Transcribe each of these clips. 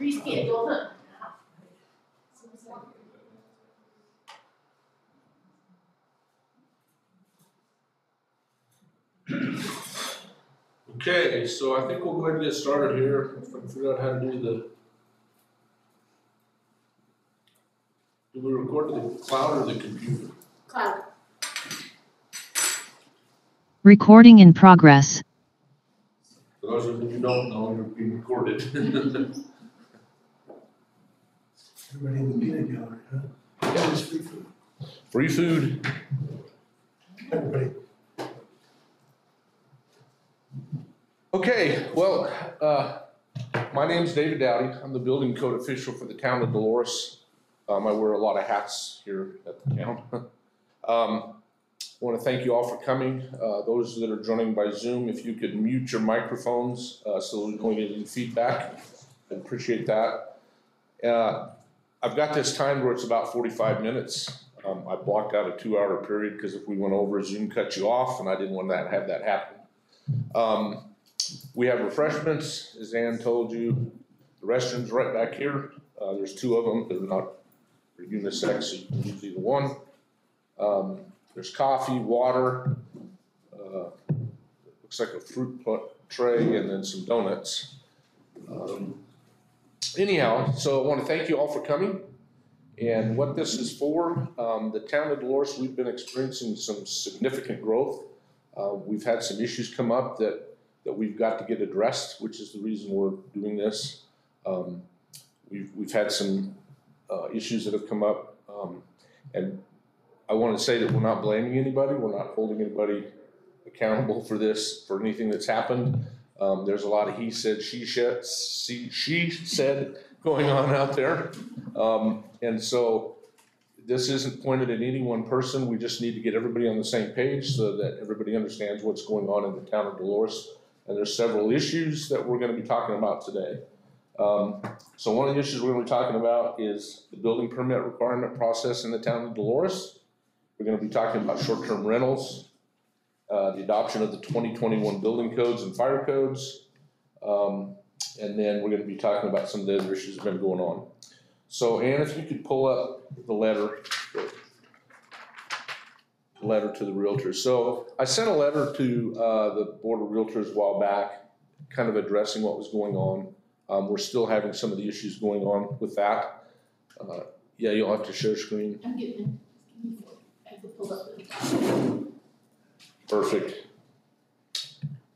Reschedule. Okay, so I think we'll go ahead and get started here, if I can figure out how to do the. Do we record to the cloud or the computer? Cloud. Recording in progress. For those of you who don't know, you're being recorded. Everybody in the peanut gallery, huh? Yeah. It's free food. Free food. Everybody, Okay, well, uh, my name's David Dowdy. I'm the building code official for the town of Dolores. Um, I wear a lot of hats here at the town. Um, want to thank you all for coming. Uh, those that are joining by Zoom, if you could mute your microphones, uh, so we don't get any feedback, I'd appreciate that. Uh, I've got this time where it's about forty-five minutes. Um, I blocked out a two-hour period because if we went over, Zoom cut you off, and I didn't want that, have that happen. Um, we have refreshments, as Ann told you. The restrooms right back here. Uh, there's two of them. They're not unisex, so you can use either one. Um, there's coffee, water, uh, looks like a fruit tray and then some donuts. Um, Anyhow, so I want to thank you all for coming. And what this is for, um, the town of Dolores, we've been experiencing some significant growth. Uh, we've had some issues come up that that we've got to get addressed, which is the reason we're doing this. Um, we've, we've had some, uh, issues that have come up, um, and I wanna say that we're not blaming anybody, we're not holding anybody accountable for this, for anything that's happened. Um, there's a lot of he said, she said, she, she said going on out there. Um, and so this isn't pointed at any one person, we just need to get everybody on the same page so that everybody understands what's going on in the town of Dolores. And there's several issues that we're gonna be talking about today. Um, so one of the issues we're gonna be talking about is the building permit requirement process in the town of Dolores. We're gonna be talking about short-term rentals, uh, the adoption of the twenty twenty-one building codes and fire codes. Um, and then we're gonna be talking about some of the other issues that have been going on. So Ann, if you could pull up the letter, letter to the realtors. So I sent a letter to, uh, the board of realtors a while back, kind of addressing what was going on. Um, we're still having some of the issues going on with that. Uh, yeah, you'll have to share screen. I'm getting it. Perfect.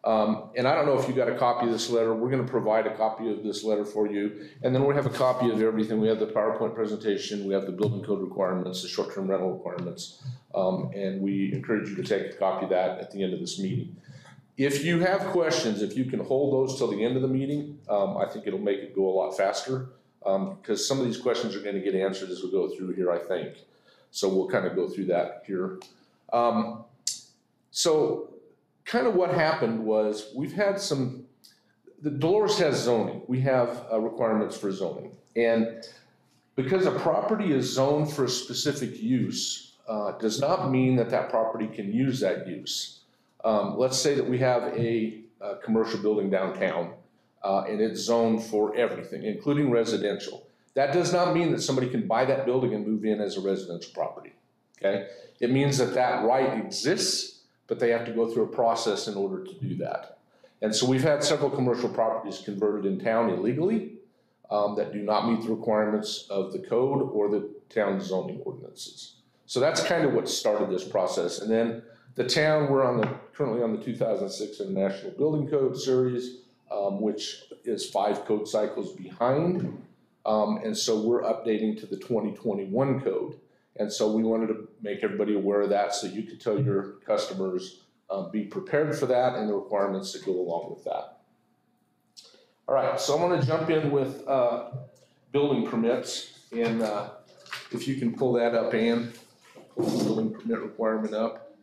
Um, and I don't know if you got a copy of this letter, we're gonna provide a copy of this letter for you. And then we have a copy of everything, we have the PowerPoint presentation, we have the building code requirements, the short-term rental requirements. Um, and we encourage you to take a copy of that at the end of this meeting. If you have questions, if you can hold those till the end of the meeting, um, I think it'll make it go a lot faster. Um, because some of these questions are gonna get answered as we go through here, I think. So we'll kind of go through that here. Um, so kind of what happened was we've had some, the Dolores has zoning. We have uh, requirements for zoning. And because a property is zoned for a specific use, uh, does not mean that that property can use that use. Um, let's say that we have a, a commercial building downtown, uh, and it's zoned for everything, including residential. That does not mean that somebody can buy that building and move in as a residential property, okay? It means that that right exists, but they have to go through a process in order to do that. And so we've had several commercial properties converted in town illegally um, that do not meet the requirements of the code or the town zoning ordinances. So that's kind of what started this process. And then the town, we're on the, currently on the two thousand six International Building Code Series, um, which is five code cycles behind. Um, and so we're updating to the twenty twenty-one code. And so we wanted to make everybody aware of that so you could tell your customers, um, be prepared for that and the requirements that go along with that. All right, so I'm gonna jump in with, uh, building permits and, uh, if you can pull that up, Ann, pull the building permit requirement up.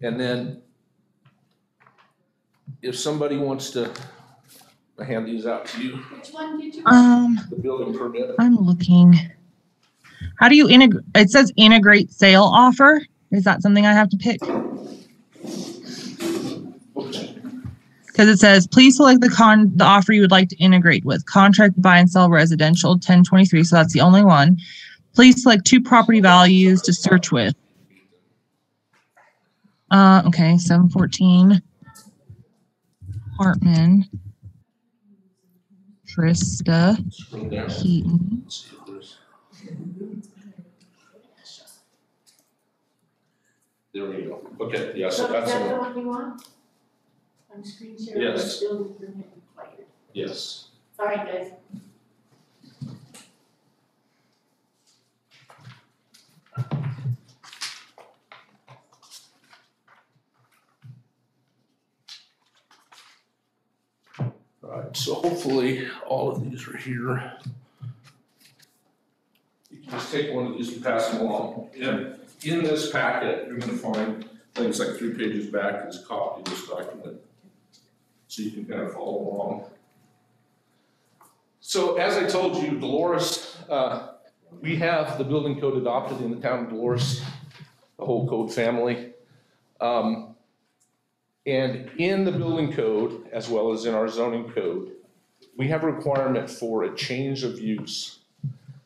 And then if somebody wants to, I hand these out to you, Which one did you? Um, the building permit. I'm looking. How do you integrate? It says integrate sale offer. Is that something I have to pick? Because it says, please select the con, the offer you would like to integrate with. Contract buy and sell residential, ten twenty-three, so that's the only one. Please select two property values to search with. Uh, okay, seven fourteen. Hartman. Trista Scroll. Keaton. See if there's- There we go. Okay, yeah, so So that's, the the- one you want? On screen share, Yes. but permit required. yes. Sorry, guys. So hopefully all of these are here. You can just take one of these and pass them along. And in this packet, you're gonna find, things like three pages back is a copy of this document. So you can kind of follow along. So as I told you, Dolores, uh, we have the building code adopted in the town of Dolores, the whole code family. Um, and in the building code, as well as in our zoning code, we have a requirement for a change of use.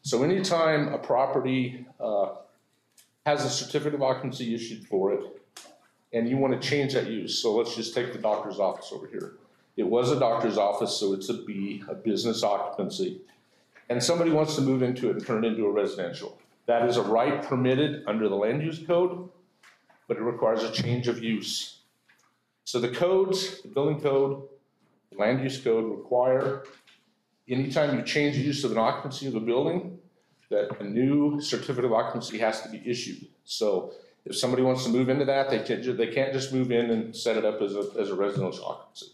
So anytime a property uh, has a certificate of occupancy issued for it, and you want to change that use, so let's just take the doctor's office over here. It was a doctor's office, so it's a B, a business occupancy. And somebody wants to move into it and turn it into a residential. That is a right permitted under the land use code, but it requires a change of use. So the codes, the building code, the land use code require, anytime you change the use of an occupancy of a building, that a new certificate of occupancy has to be issued. So if somebody wants to move into that, they can't, they can't just move in and set it up as a, as a residential occupancy.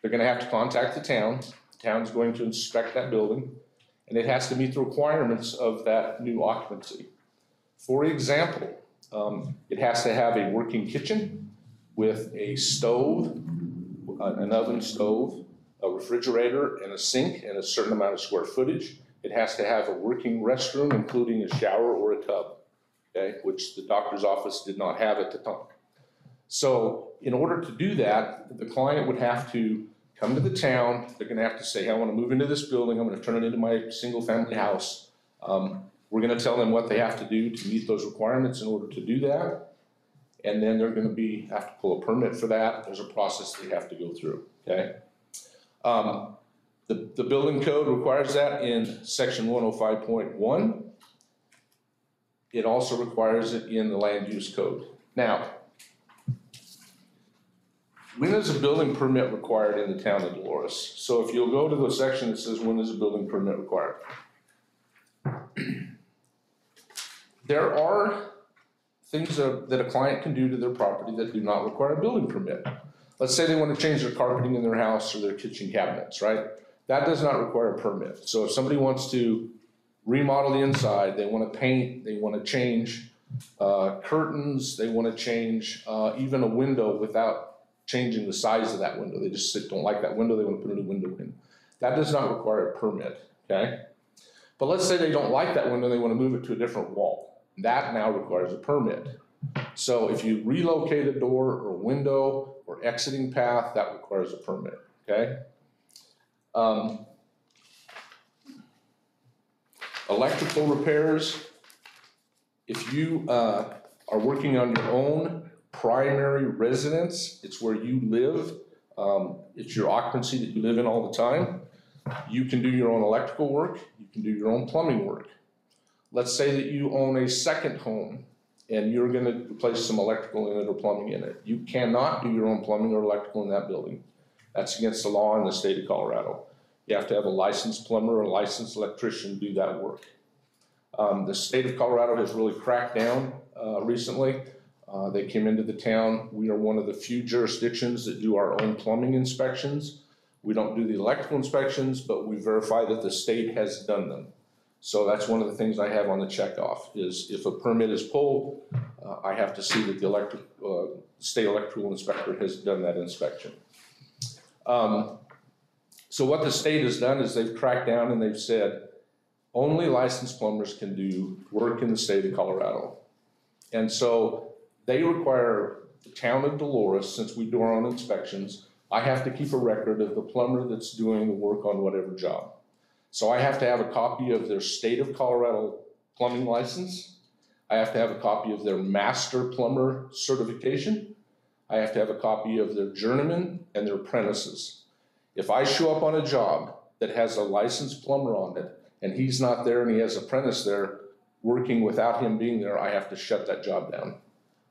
They're gonna have to contact the town, the town's going to inspect that building, and it has to meet the requirements of that new occupancy. For example, um, it has to have a working kitchen, with a stove, uh, an oven stove, a refrigerator and a sink and a certain amount of square footage. It has to have a working restroom, including a shower or a tub, okay, which the doctor's office did not have at the time. So in order to do that, the client would have to come to the town, they're gonna have to say, "Hey, I wanna move into this building, I'm gonna turn it into my single-family house. Um, we're gonna tell them what they have to do to meet those requirements in order to do that. And then they're gonna be, have to pull a permit for that, there's a process they have to go through, okay? Um, the, the building code requires that in section one oh five point one. It also requires it in the land use code. Now, when is a building permit required in the town of Dolores? So if you'll go to the section that says when is a building permit required? There are things that, that a client can do to their property that do not require a building permit. Let's say they wanna change their carpeting in their house or their kitchen cabinets, right? That does not require a permit. So if somebody wants to remodel the inside, they wanna paint, they wanna change uh, curtains, they wanna change, uh, even a window without changing the size of that window. They just don't like that window, they wanna put a new window in. That does not require a permit, okay? But let's say they don't like that window, they wanna move it to a different wall. That now requires a permit. So if you relocate a door or window or exiting path, that requires a permit, okay? Um, Electrical repairs, if you, uh, are working on your own primary residence, it's where you live, um, it's your occupancy that you live in all the time, you can do your own electrical work, you can do your own plumbing work. Let's say that you own a second home and you're gonna replace some electrical in it or plumbing in it. You cannot do your own plumbing or electrical in that building. That's against the law in the state of Colorado. You have to have a licensed plumber or a licensed electrician do that work. Um, the state of Colorado has really cracked down, uh, recently. Uh, they came into the town. We are one of the few jurisdictions that do our own plumbing inspections. We don't do the electrical inspections, but we verify that the state has done them. So that's one of the things I have on the checkoff, is if a permit is pulled, uh, I have to see that the electric, uh, state electrical inspector has done that inspection. Um, so what the state has done is they've cracked down and they've said, only licensed plumbers can do work in the state of Colorado. And so they require the town of Dolores, since we do our own inspections, I have to keep a record of the plumber that's doing the work on whatever job. So I have to have a copy of their state of Colorado plumbing license. I have to have a copy of their master plumber certification. I have to have a copy of their journeyman and their apprentices. If I show up on a job that has a licensed plumber on it and he's not there and he has an apprentice there working without him being there, I have to shut that job down.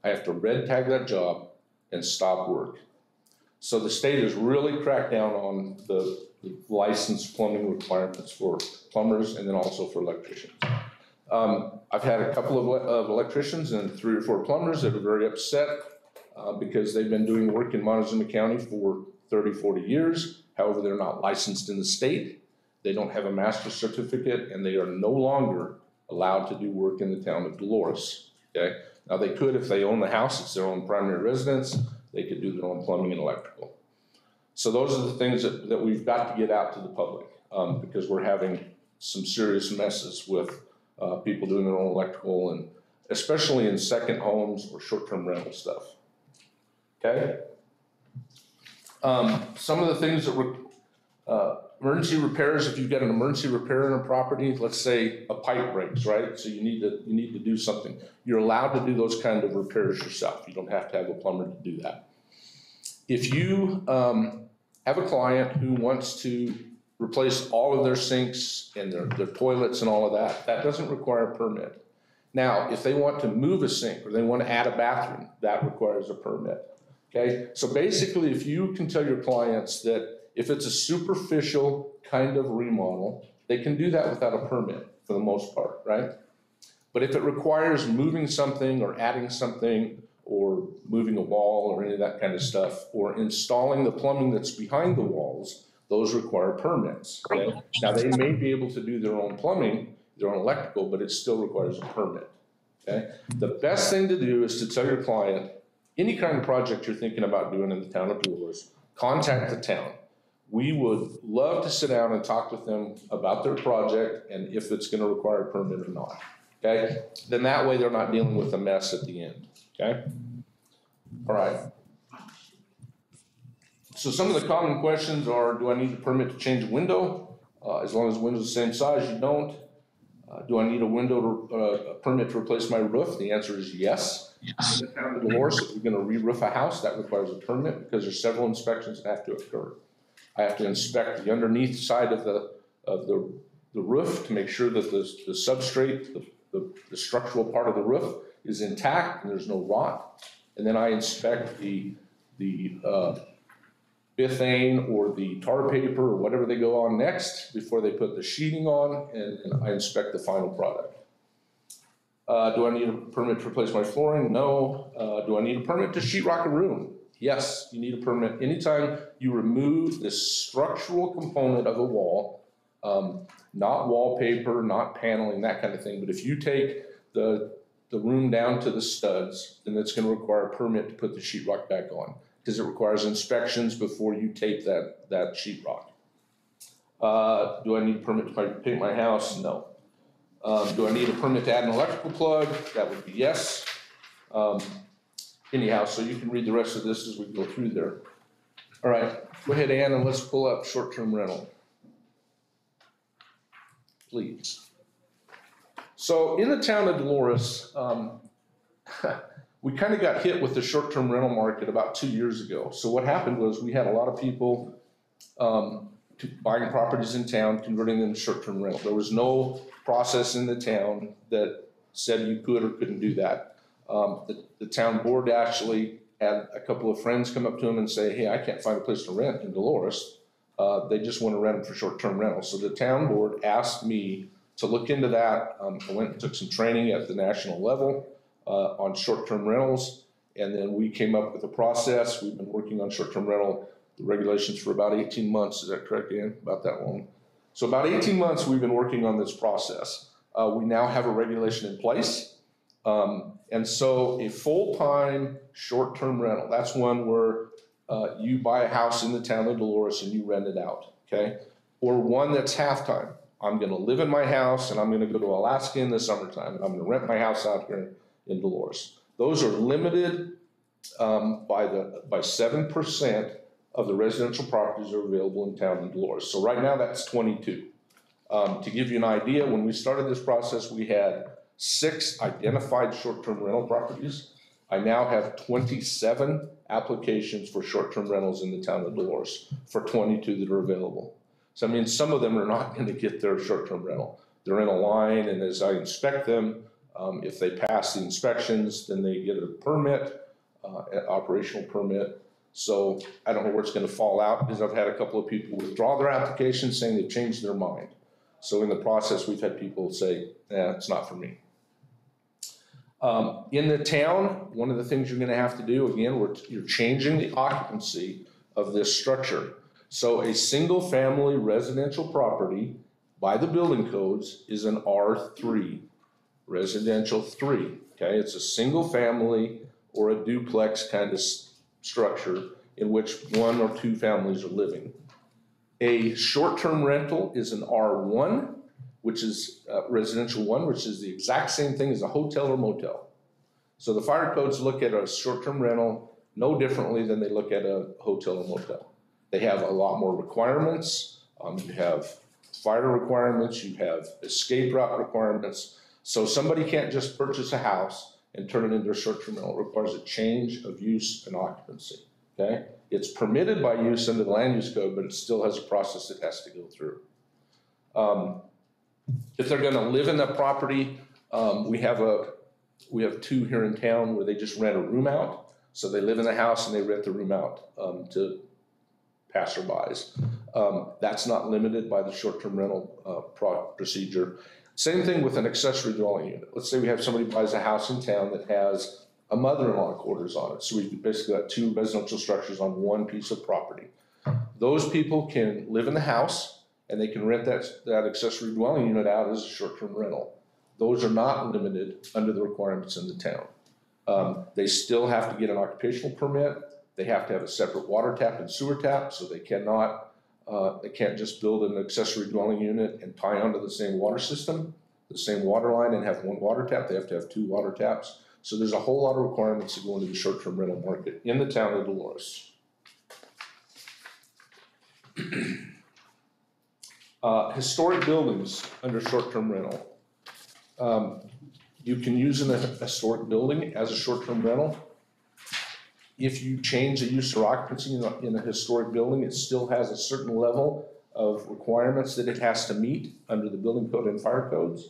I have to red tag that job and stop work. So the state has really cracked down on the the licensed plumbing requirements for plumbers and then also for electricians. Um, I've had a couple of, of electricians and three or four plumbers that are very upset uh, because they've been doing work in Montezuma County for 30, 40 years. However, they're not licensed in the state. They don't have a master's certificate and they are no longer allowed to do work in the town of Dolores. Okay? Now, they could if they own the house, it's their own primary residence, they could do their own plumbing and electrical. So those are the things that, that we've got to get out to the public, um, because we're having some serious messes with, uh, people doing their own electrical and especially in second homes or short-term rental stuff. Okay? Um, some of the things that were, uh, emergency repairs, if you've got an emergency repair in a property, let's say a pipe breaks, right? So you need to, you need to do something. You're allowed to do those kind of repairs yourself. You don't have to have a plumber to do that. If you, um, have a client who wants to replace all of their sinks and their, their toilets and all of that, that doesn't require a permit. Now, if they want to move a sink or they want to add a bathroom, that requires a permit. Okay, so basically, if you can tell your clients that if it's a superficial kind of remodel, they can do that without a permit for the most part, right? But if it requires moving something or adding something or moving a wall or any of that kind of stuff, or installing the plumbing that's behind the walls, those require permits. Okay? Now, they may be able to do their own plumbing, their own electrical, but it still requires a permit. Okay? The best thing to do is to tell your client, any kind of project you're thinking about doing in the town of Dolores, contact the town. We would love to sit down and talk with them about their project and if it's gonna require a permit or not. Okay? Then that way they're not dealing with a mess at the end. Okay? All right. So some of the common questions are, do I need a permit to change a window? Uh, as long as the window's the same size, you don't. Uh, do I need a window, to- uh, a permit to replace my roof? The answer is yes. Yes. The town of Dolores, if you're gonna re-roof a house, that requires a permit because there's several inspections that have to occur. I have to inspect the underneath side of the, of the, the roof to make sure that the, the substrate, the, the, the structural part of the roof is intact and there's no rot. And then I inspect the, the, uh, bithane or the tar paper or whatever they go on next before they put the sheeting on and, and I inspect the final product. Uh, do I need a permit to replace my flooring? No. Uh, do I need a permit to sheetrock a room? Yes, you need a permit. Anytime you remove the structural component of a wall, um, not wallpaper, not paneling, that kind of thing, but if you take the, the room down to the studs, then it's gonna require a permit to put the sheet rock back on, because it requires inspections before you tape that, that sheet rock. Uh, do I need a permit to pa- paint my house? No. Um, do I need a permit to add an electrical plug? That would be yes. Um, anyhow, so you can read the rest of this as we go through there. All right, go ahead, Ann, and let's pull up short-term rental. Please. So in the town of Dolores, um, we kind of got hit with the short-term rental market about two years ago. So what happened was we had a lot of people, um, buying properties in town, converting them to short-term rental. There was no process in the town that said you could or couldn't do that. Um, the, the town board actually had a couple of friends come up to them and say, hey, I can't find a place to rent in Dolores. Uh, they just want to rent them for short-term rental. So the town board asked me to look into that. Um, I went and took some training at the national level, uh, on short-term rentals. And then we came up with a process. We've been working on short-term rental the regulations for about eighteen months. Is that correct, Ian? About that long? So about eighteen months, we've been working on this process. Uh, we now have a regulation in place. Um, and so a full-time, short-term rental, that's one where, uh, you buy a house in the town of Dolores and you rent it out, okay? Or one that's half-time. I'm gonna live in my house and I'm gonna go to Alaska in the summertime and I'm gonna rent my house out here in Dolores. Those are limited, um, by the, by seven percent of the residential properties are available in town in Dolores. So right now, that's twenty-two. Um, to give you an idea, when we started this process, we had six identified short-term rental properties. I now have twenty-seven applications for short-term rentals in the town of Dolores for twenty-two that are available. So I mean, some of them are not gonna get their short-term rental. They're in a line and as I inspect them, um, if they pass the inspections, then they get a permit, uh, an operational permit. So I don't know where it's gonna fall out because I've had a couple of people withdraw their application saying they've changed their mind. So in the process, we've had people say, eh, it's not for me. Um, in the town, one of the things you're gonna have to do, again, we're, you're changing the occupancy of this structure. So a single-family residential property by the building codes is an R three, residential three, okay? It's a single-family or a duplex kind of s- structure in which one or two families are living. A short-term rental is an R one, which is uh, residential one, which is the exact same thing as a hotel or motel. So the fire codes look at a short-term rental no differently than they look at a hotel or motel. They have a lot more requirements. Um, you have fire requirements, you have escape route requirements. So somebody can't just purchase a house and turn it into a short-term rental. It requires a change of use and occupancy, okay? It's permitted by use under the land use code, but it still has a process it has to go through. Um, if they're gonna live in the property, um, we have a, we have two here in town where they just rent a room out. So they live in the house and they rent the room out, um, to passerbys. Um, that's not limited by the short-term rental, uh, pro- procedure. Same thing with an accessory dwelling unit. Let's say we have somebody buys a house in town that has a mother-in-law quarters on it. So we've basically got two residential structures on one piece of property. Those people can live in the house and they can rent that, that accessory dwelling unit out as a short-term rental. Those are not limited under the requirements in the town. Um, they still have to get an occupational permit. They have to have a separate water tap and sewer tap, so they cannot, uh, they can't just build an accessory dwelling unit and tie onto the same water system, the same water line and have one water tap. They have to have two water taps. So there's a whole lot of requirements that go into the short-term rental market in the town of Dolores. Uh, historic buildings under short-term rental. Um, you can use an historic building as a short-term rental. If you change the use or occupancy in a, in a historic building, it still has a certain level of requirements that it has to meet under the building code and fire codes.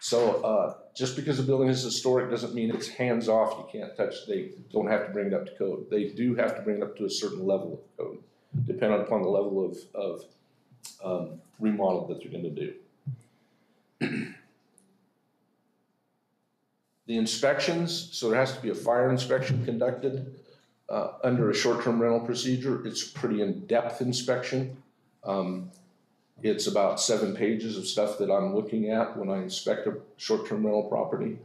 So, uh, just because a building is historic doesn't mean it's hands-off, you can't touch, they don't have to bring it up to code. They do have to bring it up to a certain level of code, depending upon the level of, of, um, remodel that they're gonna do. The inspections, so there has to be a fire inspection conducted uh, under a short-term rental procedure. It's pretty in-depth inspection. Um, It's about seven pages of stuff that I'm looking at when I inspect a short-term rental property.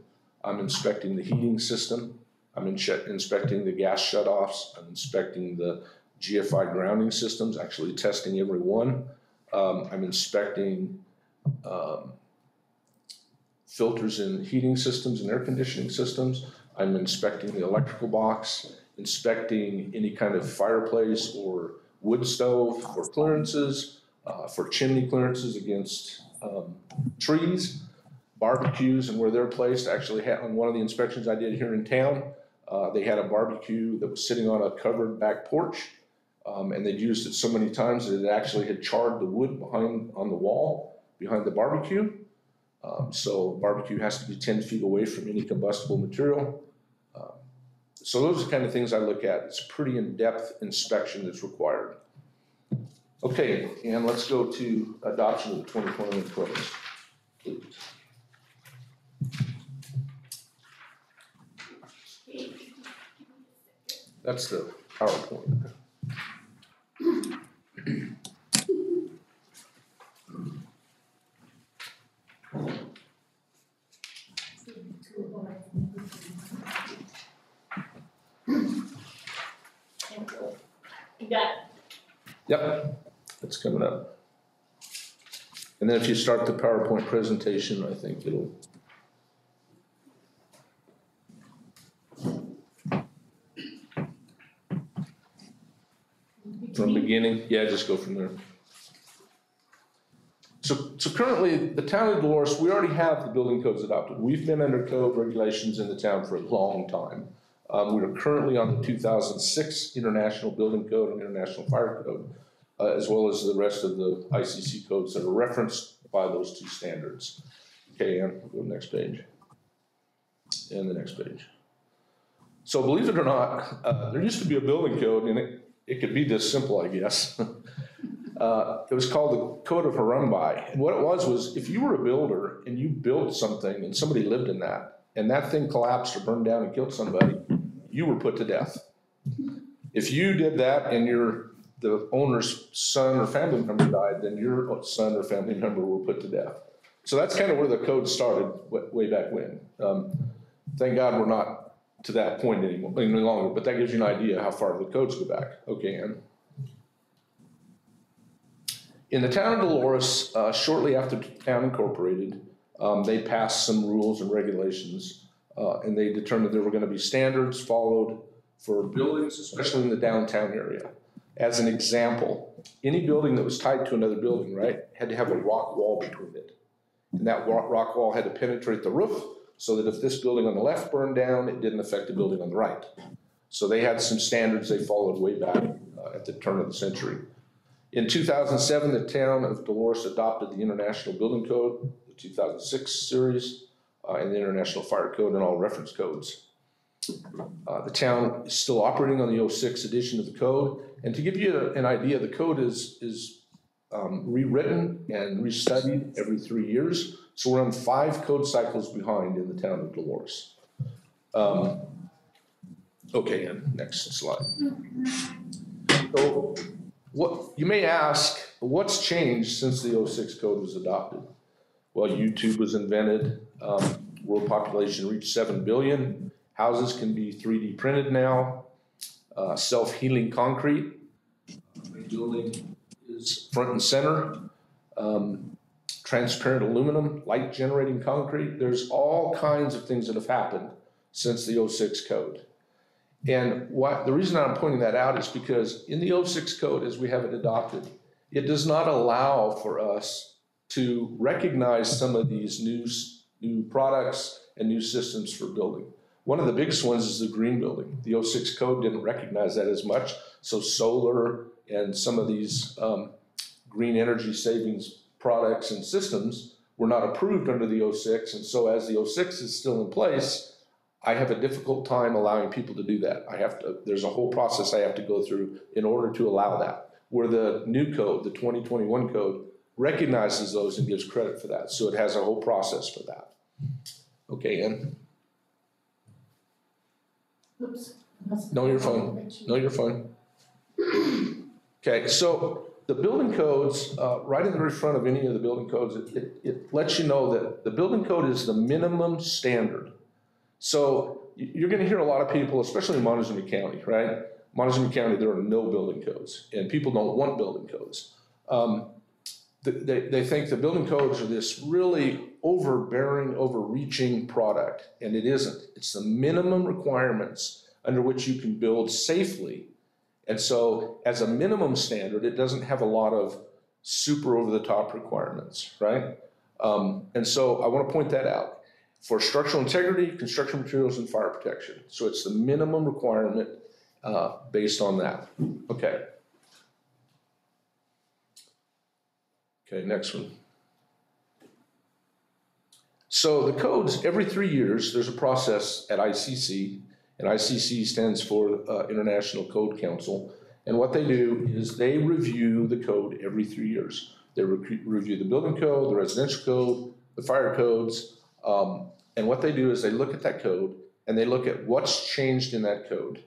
I'm inspecting the heating system. I'm inspecting the gas shutoffs. I'm inspecting the GFI grounding systems, actually testing every one. Um, I'm inspecting um, filters in heating systems and air conditioning systems. I'm inspecting the electrical box, inspecting any kind of fireplace or wood stove for clearances, uh, for chimney clearances against, um, trees, barbecues and where they're placed. Actually, had, on one of the inspections I did here in town, uh, they had a barbecue that was sitting on a covered back porch. Um, and they'd used it so many times that it actually had charred the wood behind, on the wall, behind the barbecue. Um, so barbecue has to be ten feet away from any combustible material. Um, So those are the kind of things I look at. It's a pretty in-depth inspection that's required. Okay, and let's go to adoption of the please. That's the PowerPoint. You Yep, that's coming up. And then if you start the PowerPoint presentation, I think it'll. From beginning, yeah, just go from there. So, so currently, the town of Dolores, we already have the building codes adopted. We've been under code regulations in the town for a long time. Um, we are currently on the two thousand six International Building Code and International Fire Code, uh, as well as the rest of the ICC codes that are referenced by those two standards. Okay, Ann, go to the next page. And the next page. So believe it or not, uh, there used to be a building code and it, it could be this simple, I guess. Uh, it was called the Code of Hammurabi. And what it was, was if you were a builder and you built something and somebody lived in that, and that thing collapsed or burned down and killed somebody, you were put to death. If you did that and your, the owner's son or family member died, then your son or family member were put to death. So that's kind of where the code started wa- way back when. Um, thank God we're not to that point anymore, any longer, but that gives you an idea how far the codes go back. Okay, Ann? In the town of Dolores, uh, shortly after the town incorporated, um, they passed some rules and regulations, uh, and they determined there were gonna be standards followed for buildings, especially in the downtown area. As an example, any building that was tied to another building, right, had to have a rock wall between it. And that rock, wall had to penetrate the roof, so that if this building on the left burned down, it didn't affect the building on the right. So they had some standards they followed way back, uh, at the turn of the century. In two thousand seven, the town of Dolores adopted the International Building Code, the two thousand six series, uh, and the International Fire Code and all reference codes. Uh, the town is still operating on the 06 edition of the code, and to give you an idea, the code is, is, um, rewritten and restudied every three years. So we're on five code cycles behind in the town of Dolores. Um, okay, and next slide. So what, you may ask, what's changed since the 06 code was adopted? Well, YouTube was invented, um, world population reached seven billion, houses can be three D printed now, uh, self-healing concrete, building is front and center, um, transparent aluminum, light generating concrete, there's all kinds of things that have happened since the 06 code. And what, the reason I'm pointing that out is because in the 06 code, as we have it adopted, it does not allow for us to recognize some of these new, new products and new systems for building. One of the biggest ones is the green building. The 06 code didn't recognize that as much, so solar and some of these um, green energy savings products and systems were not approved under the 06, and so as the 06 is still in place, I have a difficult time allowing people to do that. I have to, there's a whole process I have to go through in order to allow that. Where the new code, the 2021 code, recognizes those and gives credit for that, so it has a whole process for that. Okay, and, Oops. No, you're fine. no, you're fine. Okay, so the building codes, uh, right in the very front of any of the building codes, it, it, it lets you know that the building code is the minimum standard. So you- you're gonna hear a lot of people, especially in Montezuma County, right? Montezuma County, there are no building codes, and people don't want building codes. Um, th- they, they think the building codes are this really overbearing, overreaching product, and it isn't. It's the minimum requirements under which you can build safely. And so, as a minimum standard, it doesn't have a lot of super over the top requirements, right? Um, and so, I want to point that out for structural integrity, construction materials, and fire protection. So, it's the minimum requirement uh, based on that. Okay. Okay, next one. So the codes, every three years, there's a process at ICC, and ICC stands for uh, International Code Council. And what they do is they review the code every three years. They re- review the building code, the residential code, the fire codes. Um, and what they do is they look at that code and they look at what's changed in that code.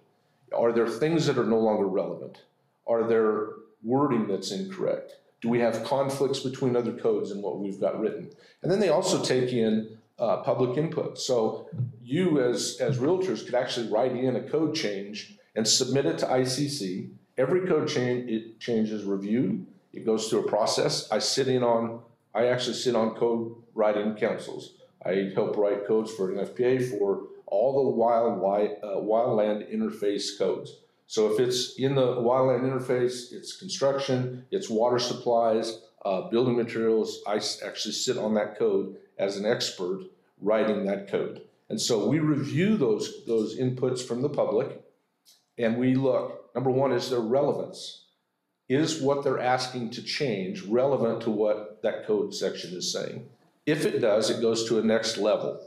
Are there things that are no longer relevant? Are there wording that's incorrect? Do we have conflicts between other codes and what we've got written? And then they also take in uh, public input. So you as, as realtors could actually write in a code change and submit it to ICC. Every code change, it changes reviewed. It goes through a process. I sit in on, I actually sit on code writing councils. I help write codes for NFPA for all the wild, wi- uh, wildland interface codes. So if it's in the wildland interface, it's construction, it's water supplies, uh, building materials, I actually sit on that code as an expert writing that code. And so we review those, those inputs from the public and we look, number one, is their relevance? Is what they're asking to change relevant to what that code section is saying? If it does, it goes to a next level.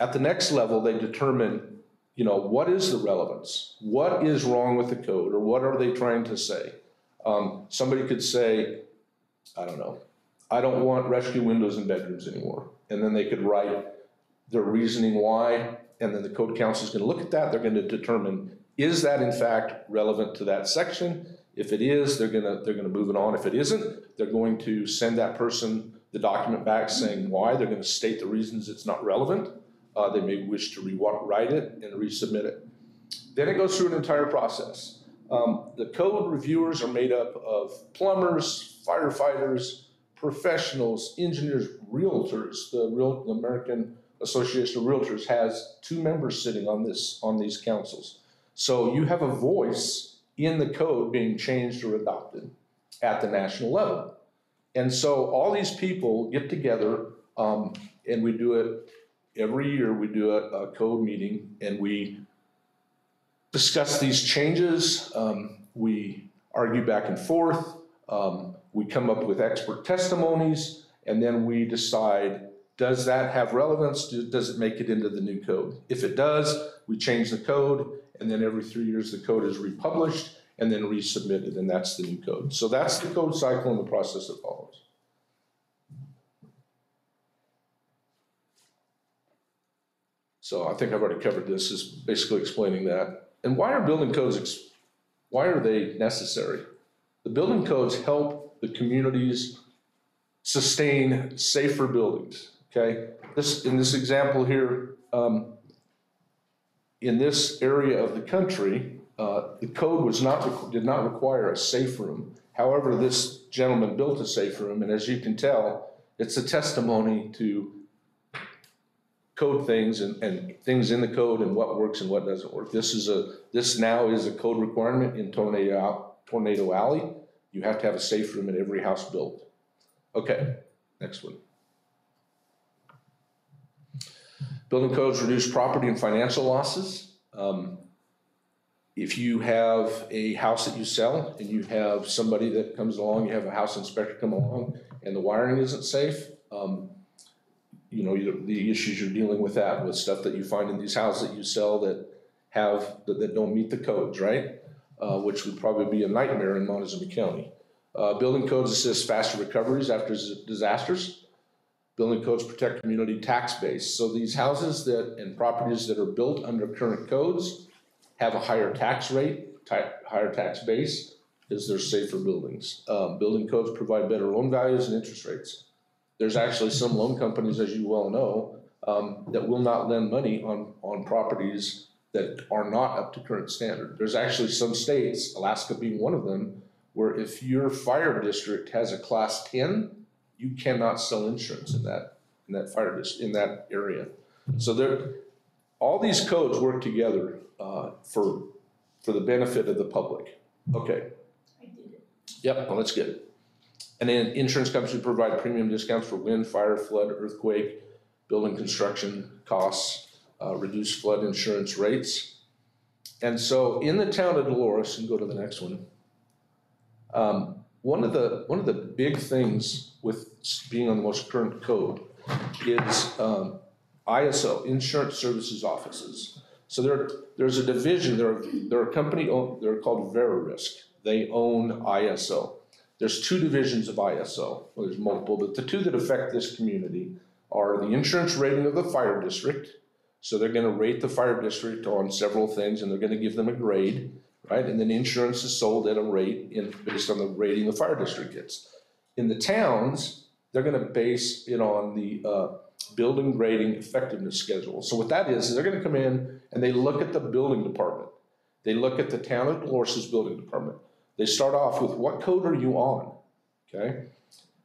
At the next level, they determine, you know, what is the relevance? What is wrong with the code or what are they trying to say? Um, somebody could say, I don't know, I don't want rescue windows in bedrooms anymore. And then they could write their reasoning why, and then the code council is gonna look at that, they're gonna determine, is that in fact relevant to that section? If it is, they're gonna, they're gonna move it on. If it isn't, they're going to send that person the document back saying why. They're gonna state the reasons it's not relevant. Uh, they may wish to rewrite it and resubmit it. Then it goes through an entire process. Um, the code reviewers are made up of plumbers, firefighters, professionals, engineers, realtors. The real, the American Association of Realtors has two members sitting on this, on these councils. So you have a voice in the code being changed or adopted at the national level. And so all these people get together, um, and we do it every year, we do a, a code meeting and we discuss these changes, um, we argue back and forth, um, we come up with expert testimonies, and then we decide, does that have relevance? Do- Does it make it into the new code? If it does, we change the code, and then every three years, the code is republished and then resubmitted, and that's the new code. So that's the code cycle and the process that follows. So I think I've already covered this, is basically explaining that. And why are building codes, why are they necessary? The building codes help the communities sustain safer buildings, okay? This, in this example here, um, in this area of the country, uh, the code was not, did not require a safe room. However, this gentleman built a safe room, and as you can tell, it's a testimony to code things and, and things in the code and what works and what doesn't work. This is a, this now is a code requirement in Tornado, Tornado Alley. You have to have a safe room in every house built. Okay, next one. Building codes reduce property and financial losses. Um, If you have a house that you sell and you have somebody that comes along, you have a house inspector come along and the wiring isn't safe, um, you know, the issues you're dealing with that, with stuff that you find in these houses that you sell that have, that, that don't meet the codes, right? Uh, which would probably be a nightmare in Montezuma County. Uh, building codes assist faster recoveries after dis- disasters. Building codes protect community tax base. So these houses that, and properties that are built under current codes have a higher tax rate, higher tax base, because they're safer buildings. Um, building codes provide better loan values and interest rates. There's actually some loan companies, as you well know, um, that will not lend money on, on properties that are not up to current standard. There's actually some states, Alaska being one of them, where if your fire district has a class ten, you cannot sell insurance in that, in that fire dis, in that area. So there, all these codes work together, uh, for, for the benefit of the public. Okay, I did it. Yep, well, that's good. And then insurance companies provide premium discounts for wind, fire, flood, earthquake, building construction costs, uh, reduced flood insurance rates. And so in the town of Dolores, and go to the next one. Um, one of the, one of the big things with being on the most current code is, um, ISO, Insurance Services Offices. So there, there's a division, they're, they're a company, own- they're called Verisk. They own ISO. There's two divisions of ISO, well, there's multiple, but the two that affect this community are the insurance rating of the fire district. So they're gonna rate the fire district on several things and they're gonna give them a grade, right? And then insurance is sold at a rate in, based on the rating the fire district gets. In the towns, they're gonna base it on the, uh, building grading effectiveness schedule. So what that is, is they're gonna come in and they look at the building department. They look at the town of Dolores's building department. They start off with what code are you on? Okay?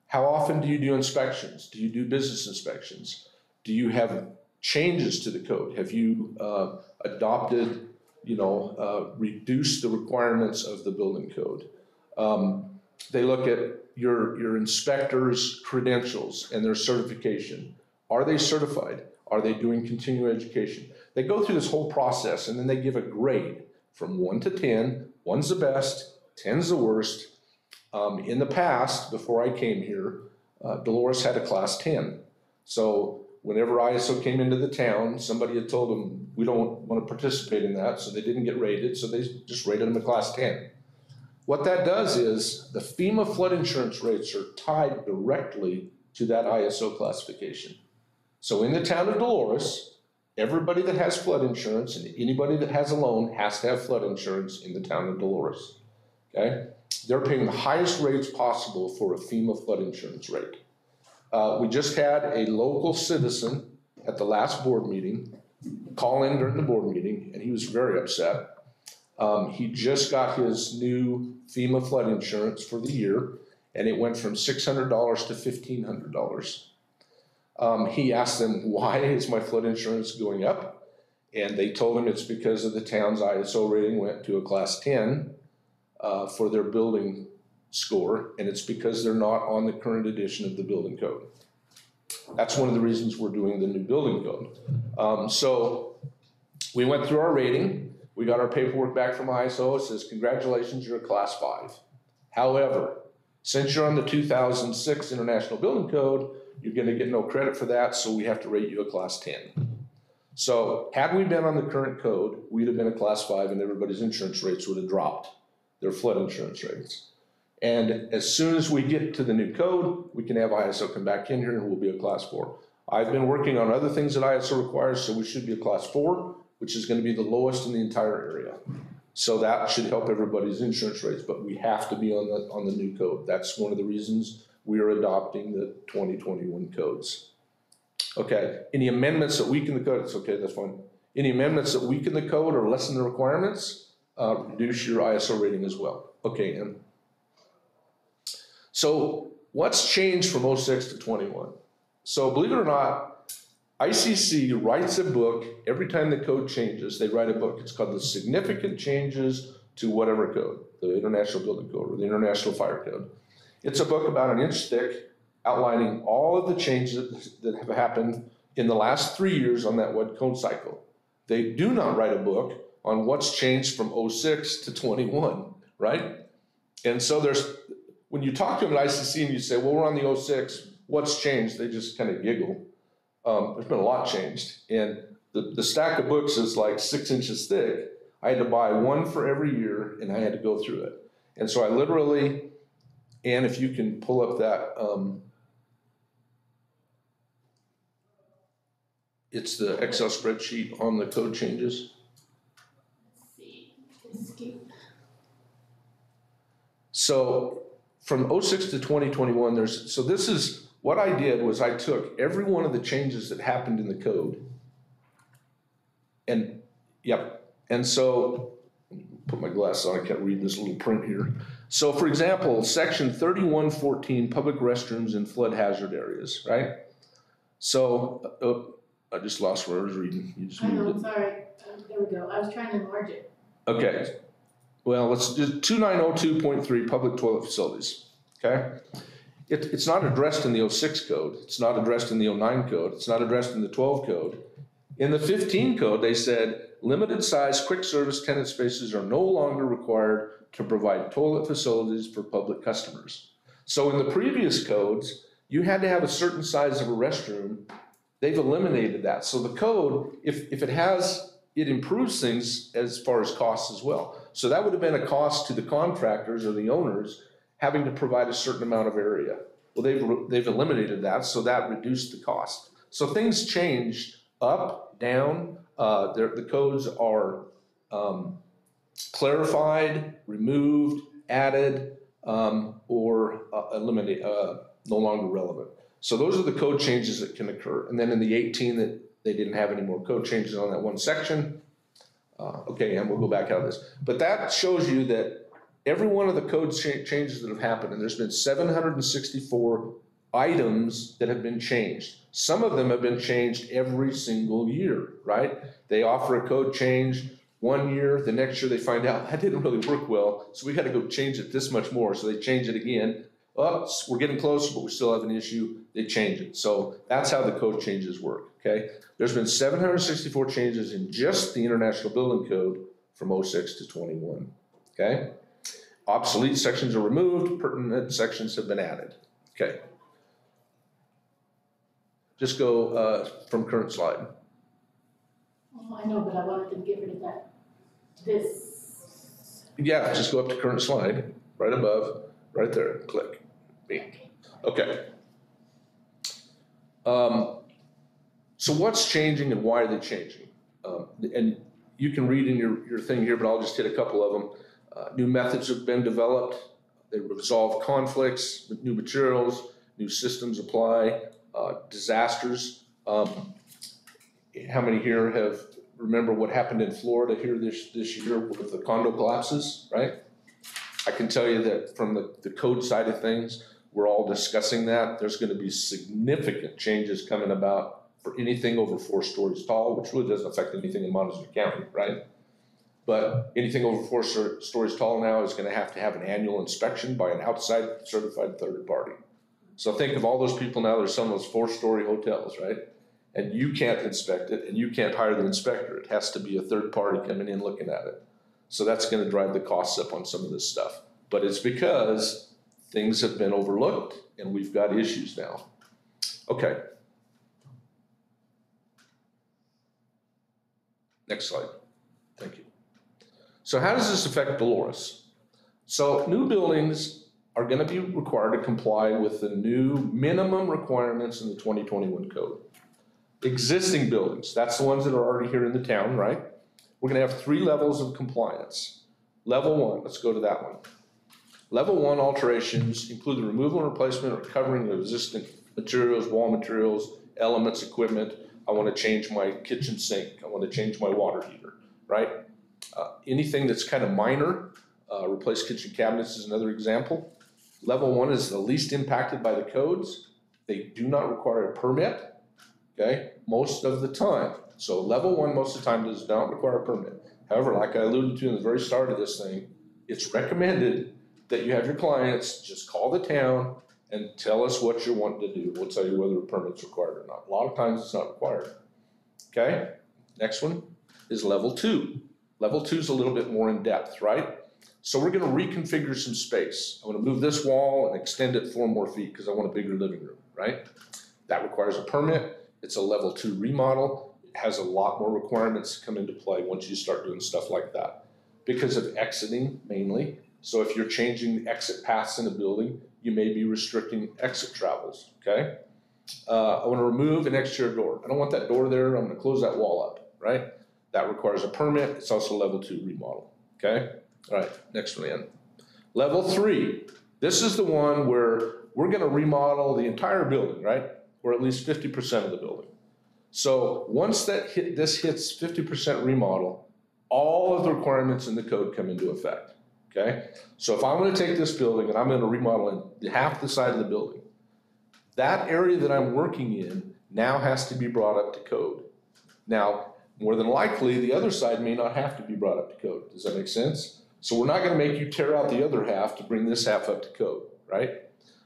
How often do you do inspections? Do you do business inspections? Do you have changes to the code? Have you uh, adopted you know, uh, reduce the requirements of the building code. Um, they look at your, your inspector's credentials and their certification. Are they certified? Are they doing continuing education? They go through this whole process and then they give a grade from one to 10. One's the best, 10's the worst. Um, in the past, before I came here, uh, Dolores had a class 10. So whenever ISO came into the town, somebody had told them, we don't want to participate in that, so they didn't get rated, so they just rated them a class 10. What that does is the FEMA flood insurance rates are tied directly to that ISO classification. So in the town of Dolores, everybody that has flood insurance and anybody that has a loan has to have flood insurance in the town of Dolores. Okay? They're paying the highest rates possible for a FEMA flood insurance rate. Uh, we just had a local citizen at the last board meeting call in during the board meeting, and he was very upset. Um, he just got his new FEMA flood insurance for the year, and it went from six hundred dollars to fifteen hundred dollars. Um, he asked them, why is my flood insurance going up? And they told him it's because of the town's ISO rating went to a class ten uh, for their building score, and it's because they're not on the current edition of the building code. That's one of the reasons we're doing the new building code. Um, so we went through our rating, we got our paperwork back from ISO, it says, congratulations, you're a class five. However, since you're on the two thousand six International Building Code, you're gonna get no credit for that, so we have to rate you a class ten. So had we been on the current code, we'd have been a class five and everybody's insurance rates would have dropped, their flood insurance rates. And as soon as we get to the new code, we can have ISO come back in here and we'll be a class four. I've been working on other things that ISO requires, so we should be a class four, which is gonna be the lowest in the entire area. So that should help everybody's insurance rates, but we have to be on the, on the new code. That's one of the reasons we are adopting the twenty twenty-one codes. Okay, any amendments that weaken the code, it's okay, that's fine. Any amendments that weaken the code or lessen the requirements, uh, reduce your ISO rating as well. Okay, and so what's changed from 06 to 21? So believe it or not, ICC writes a book every time the code changes. They write a book. It's called the Significant Changes to Whatever Code, the International Building Code or the International Fire Code. It's a book about an inch thick, outlining all of the changes that have happened in the last three years on that WUD code cycle. They do not write a book on what's changed from 06 to 21, right? And so there's when you talk to them at ICC and you say, well, we're on the 06, what's changed? They just kind of giggle. Um, there's been a lot changed. And the, the stack of books is like six inches thick. I had to buy one for every year and I had to go through it. And so I literally, and if you can pull up that, um, it's the Excel spreadsheet on the code changes. Escape. So from 06 to 2021, there's, so this is, what I did was I took every one of the changes that happened in the code. And, yep, and so, put my glasses on, I can't read this little print here. So for example, section 3114, public restrooms in flood hazard areas, right? So, uh, I just lost where I was reading, you just I know, moved it. sorry, Um, there we go, I was trying to enlarge it. Okay, well, let's do two nine oh two point three, public toilet facilities, okay? It, it's not addressed in the 06 code, it's not addressed in the 09 code, it's not addressed in the twelve code. In the fifteen code, they said, limited size quick service tenant spaces are no longer required to provide toilet facilities for public customers. So in the previous codes, you had to have a certain size of a restroom. They've eliminated that. So the code, if, if it has, it improves things as far as costs as well. So that would have been a cost to the contractors or the owners having to provide a certain amount of area. Well, they've, they've eliminated that, so that reduced the cost. So things changed up, down, uh, the codes are, um, clarified, removed, added, um, or uh, eliminate, uh, no longer relevant. So those are the code changes that can occur. And then in the eighteen that they didn't have any more code changes on that one section. Uh, okay, and we'll go back out of this. But that shows you that every one of the code cha- changes that have happened, and there's been seven hundred and sixty-four items that have been changed. Some of them have been changed every single year, right? They offer a code change One year, the next year they find out that didn't really work well, so we gotta go change it this much more, so they change it again. Oh, we're getting closer, but we still have an issue, they change it. So that's how the code changes work, okay? There's been seven hundred sixty-four changes in just the International Building Code from 06 to twenty-one, okay? Obsolete sections are removed, pertinent sections have been added, okay? Just go, uh, from current slide. Oh, I know, but I wanted to get rid of that, this. Yeah, just go up to current slide, right above, right there, click. Okay. Okay. Um, so what's changing and why are they changing? Um, and you can read in your, your thing here, but I'll just hit a couple of them. Uh, new methods have been developed. They resolve conflicts, new materials, new systems apply, uh, disasters. Um, how many here have, remember what happened in Florida here this, this year with the condo collapses, right? I can tell you that from the, the code side of things, we're all discussing that. There's gonna be significant changes coming about for anything over four stories tall, which really doesn't affect anything in Montezuma County, right? But anything over four stor- stories tall now is gonna have to have an annual inspection by an outside certified third party. So think of all those people now, that are selling those four-story hotels, right? And you can't inspect it, and you can't hire the inspector. It has to be a third party coming in looking at it. So that's gonna drive the costs up on some of this stuff. But it's because things have been overlooked and we've got issues now. Okay. Next slide. Thank you. So how does this affect Dolores? So new buildings are gonna be required to comply with the new minimum requirements in the twenty twenty-one code. Existing buildings, that's the ones that are already here in the town, right? We're gonna have three levels of compliance. Level one, let's go to that one. Level one alterations include the removal and replacement or covering of existing materials, wall materials, elements, equipment. I wanna change my kitchen sink, I wanna change my water heater, right? Uh, anything that's kind of minor, uh, replace kitchen cabinets is another example. Level one is the least impacted by the codes. They do not require a permit, okay, most of the time. So level one, most of the time, does not require a permit. However, like I alluded to in the very start of this thing, it's recommended that you have your clients just call the town and tell us what you're wanting to do. We'll tell you whether a permit's required or not. A lot of times it's not required. Okay, next one is level two. Level two is a little bit more in depth, right? So we're gonna reconfigure some space. I'm gonna move this wall and extend it four more feet because I want a bigger living room, right? That requires a permit. It's a level two remodel. It has a lot more requirements come into play once you start doing stuff like that. Because of exiting mainly. So if you're changing the exit paths in a building, you may be restricting exit travels, okay? Uh, I wanna remove an exterior door. I don't want that door there. I'm gonna close that wall up, right? That requires a permit. It's also level two remodel, okay? All right, next one in. Level three, this is the one where we're gonna remodel the entire building, right? Or at least fifty percent of the building. So once that hit, this hits fifty percent remodel, all of the requirements in the code come into effect, okay? So if I'm gonna take this building and I'm gonna remodel in half the side of the building, that area that I'm working in now has to be brought up to code. Now, more than likely, the other side may not have to be brought up to code. Does that make sense? So we're not gonna make you tear out the other half to bring this half up to code, right?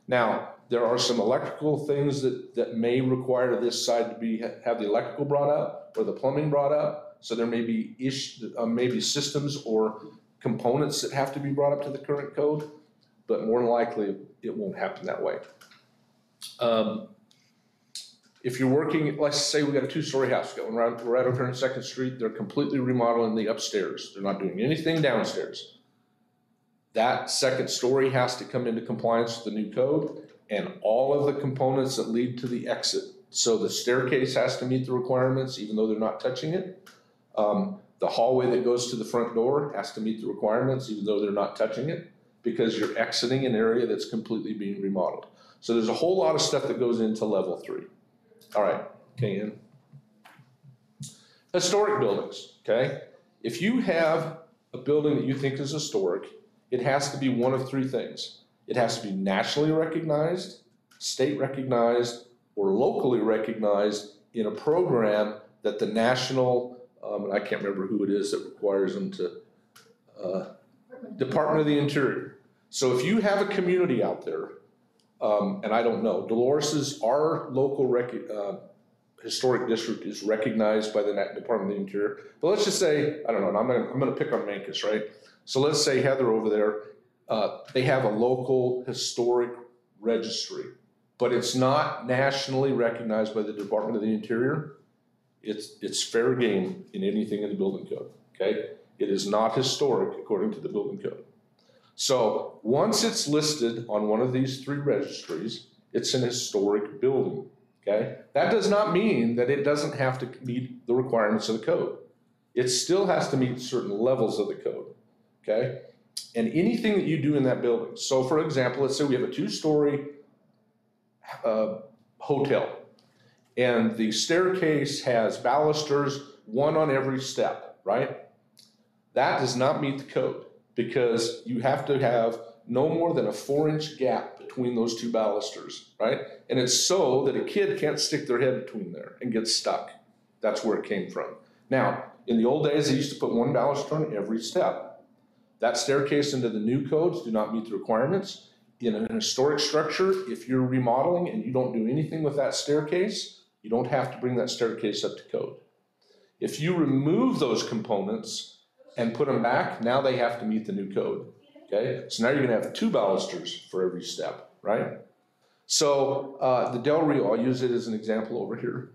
Now, there are some electrical things that, that may require this side to be, have the electrical brought up or the plumbing brought up. So there may be ish, uh, maybe systems or components that have to be brought up to the current code, but more than likely, it won't happen that way. Um, if you're working, let's say we got a two-story house going right, right over here on Second Street, they're completely remodeling the upstairs. They're not doing anything downstairs. That second story has to come into compliance with the new code and all of the components that lead to the exit. So the staircase has to meet the requirements, even though they're not touching it. Um, the hallway that goes to the front door has to meet the requirements, even though they're not touching it, because you're exiting an area that's completely being remodeled. So there's a whole lot of stuff that goes into level three. All right, okay, in. Historic buildings, okay? If you have a building that you think is historic, it has to be one of three things. It has to be nationally recognized, state recognized, or locally recognized in a program that the National um, and I can't remember who it is that requires them to, uh, Department of the Interior. So if you have a community out there, um, and I don't know, Dolores is, our local rec, uh, historic district is recognized by the Na- Department of the Interior. But let's just say, I don't know, and I'm gonna, I'm gonna pick on Mancos, right? So let's say Heather over there, uh, they have a local historic registry, but it's not nationally recognized by the Department of the Interior. It's, it's fair game in anything in the building code, okay? It is not historic according to the building code. So, once it's listed on one of these three registries, it's an historic building, okay? That does not mean that it doesn't have to meet the requirements of the code. It still has to meet certain levels of the code, okay? And anything that you do in that building, so for example, let's say we have a two-story uh, hotel, and the staircase has balusters, one on every step, right? That does not meet the code because you have to have no more than a four inch gap between those two balusters, right? And it's so that a kid can't stick their head between there and get stuck. That's where it came from. Now, in the old days, they used to put one baluster on every step. That staircase into the new codes do not meet the requirements. In an historic structure, if you're remodeling and you don't do anything with that staircase, you don't have to bring that staircase up to code. If you remove those components and put them back, now they have to meet the new code. Okay, so now you're gonna have two balusters for every step, right? So uh, the Del Rio, I'll use it as an example over here.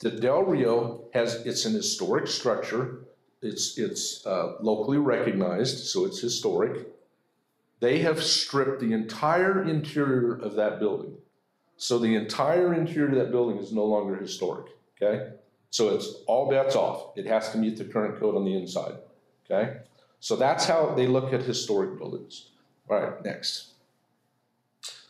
The Del Rio has, it's an historic structure. It's, it's uh, locally recognized, so it's historic. They have stripped the entire interior of that building. So the entire interior of that building is no longer historic, okay? So it's all bets off. It has to meet the current code on the inside, okay? So that's how they look at historic buildings. All right, next.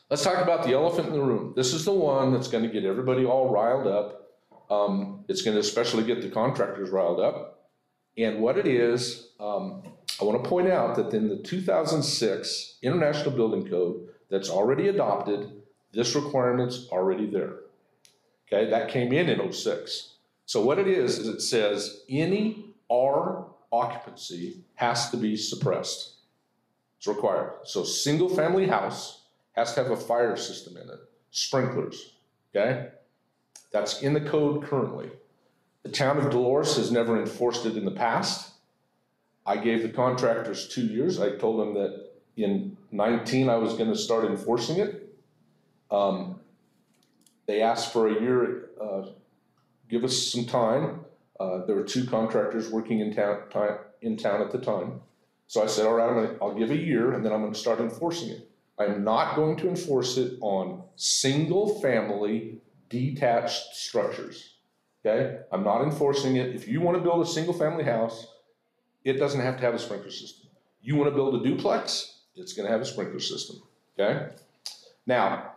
Let's talk about the elephant in the room. This is the one that's gonna get everybody all riled up. Um, it's gonna especially get the contractors riled up. And what it is, um, I wanna point out that in the two thousand six International Building Code that's already adopted, this requirement's already there. Okay, that came in in 06. So what it is, is it says any R occupancy has to be suppressed. It's required. So single-family house has to have a fire system in it, sprinklers, okay? That's in the code currently. The town of Dolores has never enforced it in the past. I gave the contractors two years. I told them that in nineteen, I was gonna start enforcing it. Um, they asked for a year, uh, give us some time. Uh, there were two contractors working in town, time, in town at the time. So I said, all right, I'm gonna, I'll give a year and then I'm gonna start enforcing it. I'm not going to enforce it on single-family detached structures. Okay? I'm not enforcing it. If you wanna build a single-family house, it doesn't have to have a sprinkler system. You wanna build a duplex, it's gonna have a sprinkler system, okay? Now,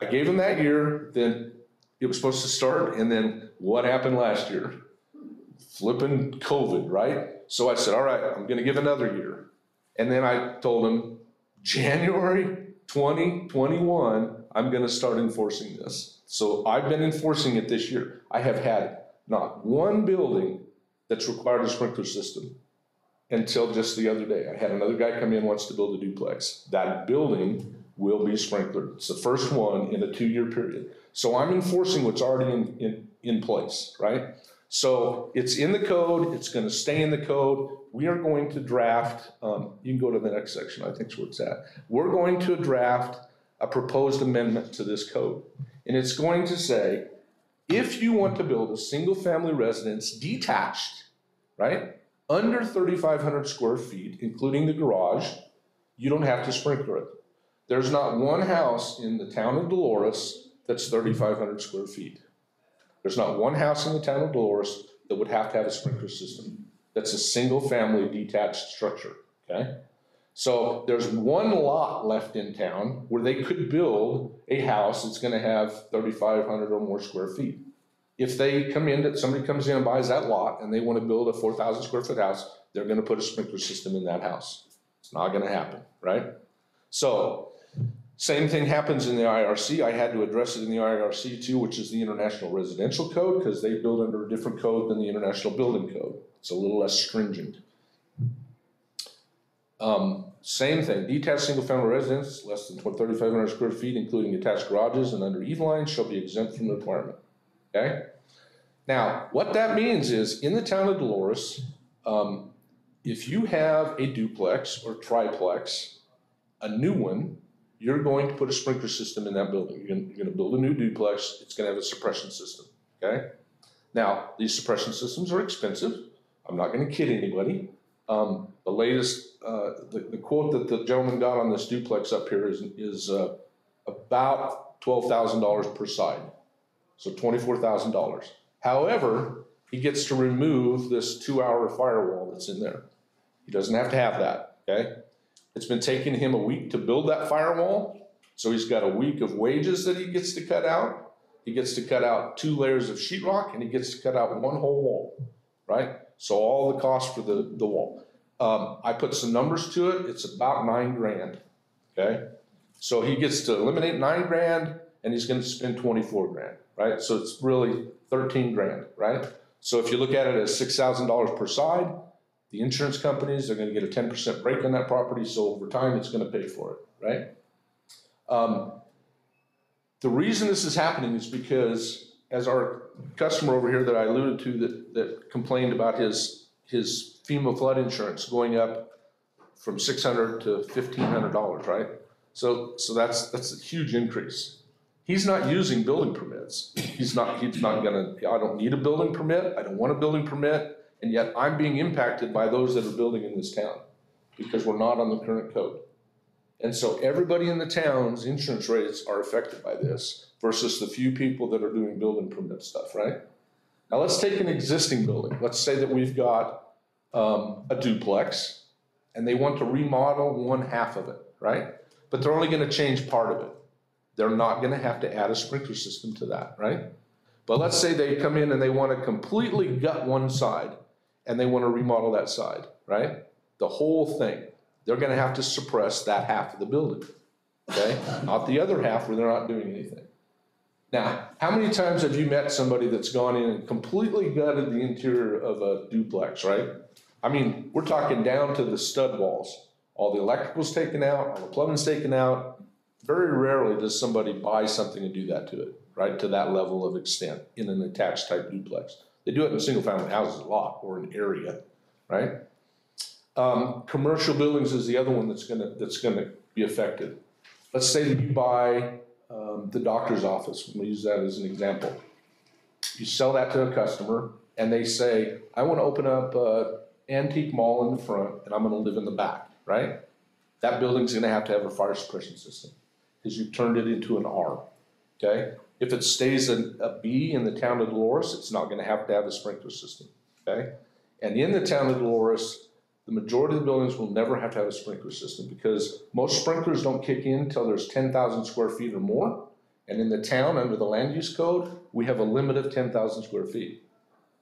I gave them that year, then it was supposed to start, and then what happened last year? Flipping COVID, right? So I said, all right, I'm gonna give another year. And then I told them, January twenty twenty-one, I'm gonna start enforcing this. So I've been enforcing it this year. I have had not one building that's required a sprinkler system until just the other day. I had another guy come in, wants to build a duplex. That building will be sprinklered. It's the first one in a two-year period. So I'm enforcing what's already in, in, in place, right? So it's in the code, it's gonna stay in the code. We are going to draft, um, you can go to the next section, I think is where it's at. We're going to draft a proposed amendment to this code. And it's going to say, if you want to build a single-family residence detached, right? Under thirty-five hundred square feet, including the garage, you don't have to sprinkler it. There's not one house in the town of Dolores that's thirty-five hundred square feet. There's not one house in the town of Dolores that would have to have a sprinkler system. That's a single-family detached structure, okay? So there's one lot left in town where they could build a house that's gonna have thirty-five hundred or more square feet. If they come in, that somebody comes in and buys that lot and they wanna build a four thousand square foot house, they're gonna put a sprinkler system in that house. It's not gonna happen, right? So, same thing happens in the IRC. I had to address it in the IRC too, which is the International Residential Code, because they build under a different code than the International Building Code. It's a little less stringent. Um, same thing, detached single-family residence, less than thirty-five hundred square feet, including attached garages and under E lines shall be exempt from the requirement, okay? Now, what that means is, in the town of Dolores, um, if you have a duplex or triplex, a new one, you're going to put a sprinkler system in that building. You're gonna, you're gonna build a new duplex, it's gonna have a suppression system, okay? Now, these suppression systems are expensive. I'm not gonna kid anybody. Um, the latest, uh, the, the quote that the gentleman got on this duplex up here is, is, uh, about twelve thousand dollars per side. So twenty-four thousand dollars. However, he gets to remove this two-hour firewall that's in there. He doesn't have to have that, okay? It's been taking him a week to build that firewall, so he's got a week of wages that he gets to cut out. He gets to cut out two layers of sheetrock and he gets to cut out one whole wall, right? So all the cost for the, the wall. Um, I put some numbers to it, it's about nine grand, okay? So he gets to eliminate nine grand and he's gonna spend twenty-four grand, right? So it's really thirteen grand, right? So if you look at it as six thousand dollars per side, the insurance companies, they're gonna get a ten percent break on that property, so over time, it's gonna pay for it, right? Um, the reason this is happening is because as our customer over here that I alluded to that, that complained about his, his FEMA flood insurance going up from six hundred to fifteen hundred dollars, right? So, so that's, that's a huge increase. He's not using building permits. He's not, he's not gonna, I don't need a building permit, I don't want a building permit, and yet I'm being impacted by those that are building in this town because we're not on the current code. And so everybody in the town's insurance rates are affected by this versus the few people that are doing building permit stuff, right? Now let's take an existing building. Let's say that we've got um, a duplex and they want to remodel one half of it, right? But they're only gonna change part of it. They're not gonna have to add a sprinkler system to that, right? But let's say they come in and they wanna completely gut one side and they wanna remodel that side, right? The whole thing. They're gonna have to suppress that half of the building, okay? Not the other half where they're not doing anything. Now, how many times have you met somebody that's gone in and completely gutted the interior of a duplex, right? I mean, we're talking down to the stud walls. All the electrical's taken out, all the plumbing's taken out. Very rarely does somebody buy something and do that to it, right? To that level of extent in an attached type duplex. They do it in single family houses a lot or an area, right? Um, commercial buildings is the other one that's gonna, that's gonna be affected. Let's say that you buy, um, the doctor's office, we'll use that as an example. You sell that to a customer and they say, I wanna open up a antique mall in the front and I'm gonna live in the back, right? That building's gonna have to have a fire suppression system, cause you've turned it into an R, okay? If it stays a B in the town of Dolores, it's not gonna have to have a sprinkler system, okay? And in the town of Dolores, the majority of the buildings will never have to have a sprinkler system because most sprinklers don't kick in until there's ten thousand square feet or more. And in the town, under the land use code, we have a limit of ten thousand square feet.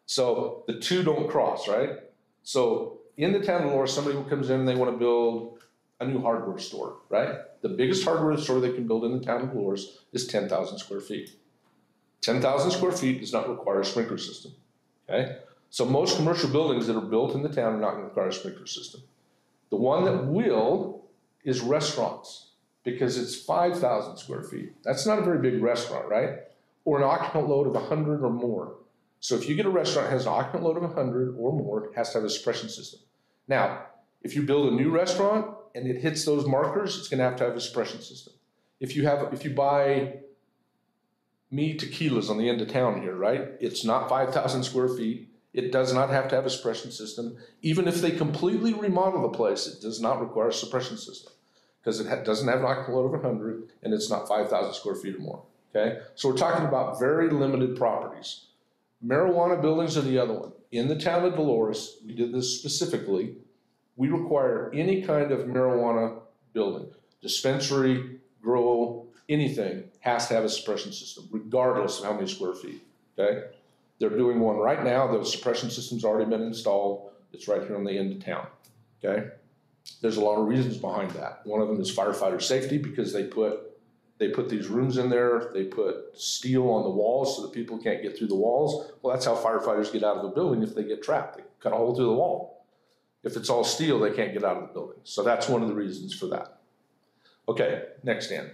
So the two don't cross, right? So in the town of Dolores, somebody comes in and they wanna build a new hardware store, right? The biggest hardware store they can build in the town of Dolores is ten thousand square feet. Ten thousand square feet does not require a sprinkler system, okay? So most commercial buildings that are built in the town are not gonna require a sprinkler system. The one that will is restaurants, because it's five thousand square feet. That's not a very big restaurant, right? Or an occupant load of hundred or more. So if you get a restaurant that has an occupant load of hundred or more, it has to have a suppression system. Now, if you build a new restaurant and it hits those markers, it's gonna have to have a suppression system. If you have, if you buy me tequilas on the end of town here, right? It's not five thousand square feet. It does not have to have a suppression system. Even if they completely remodel the place, it does not require a suppression system. Because it ha- doesn't have an occupant load of hundred and it's not five thousand square feet or more, okay? So we're talking about very limited properties. Marijuana buildings are the other one. In the town of Dolores, we did this specifically. We require any kind of marijuana building, dispensary, grow, anything, has to have a suppression system, regardless of how many square feet, okay? They're doing one right now, the suppression system's already been installed, it's right here on the end of town, okay? There's a lot of reasons behind that. One of them is firefighter safety, because they put They put these rooms in there, they put steel on the walls so that people can't get through the walls. Well, that's how firefighters get out of a building if they get trapped. They cut a hole through the wall. If it's all steel, they can't get out of the building. So that's one of the reasons for that. Okay, next, Dan.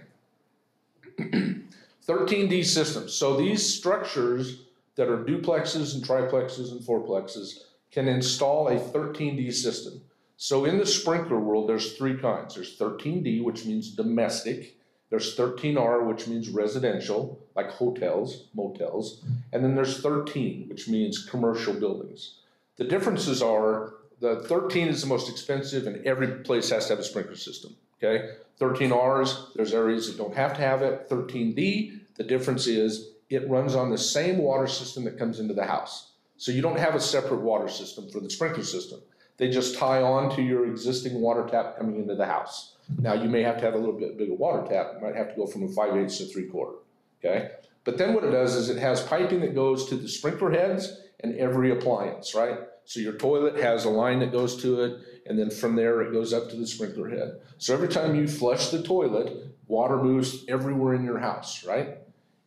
Thirteen D systems. So these structures that are duplexes and triplexes and fourplexes can install a thirteen D system. So in the sprinkler world, there's three kinds. There's thirteen D, which means domestic. There's thirteen R, which means residential, like hotels, motels. And then there's thirteen, which means commercial buildings. The differences are, the thirteen is the most expensive and every place has to have a sprinkler system, okay? Thirteen Rs, there's areas that don't have to have it. Thirteen D, the difference is it runs on the same water system that comes into the house. So you don't have a separate water system for the sprinkler system. They just tie on to your existing water tap coming into the house. Now, you may have to have a little bit bigger water tap. You might have to go from a five eighths to three quarter, okay? But then what it does is it has piping that goes to the sprinkler heads and every appliance, right? So your toilet has a line that goes to it, and then from there it goes up to the sprinkler head. So every time you flush the toilet, water moves everywhere in your house, right?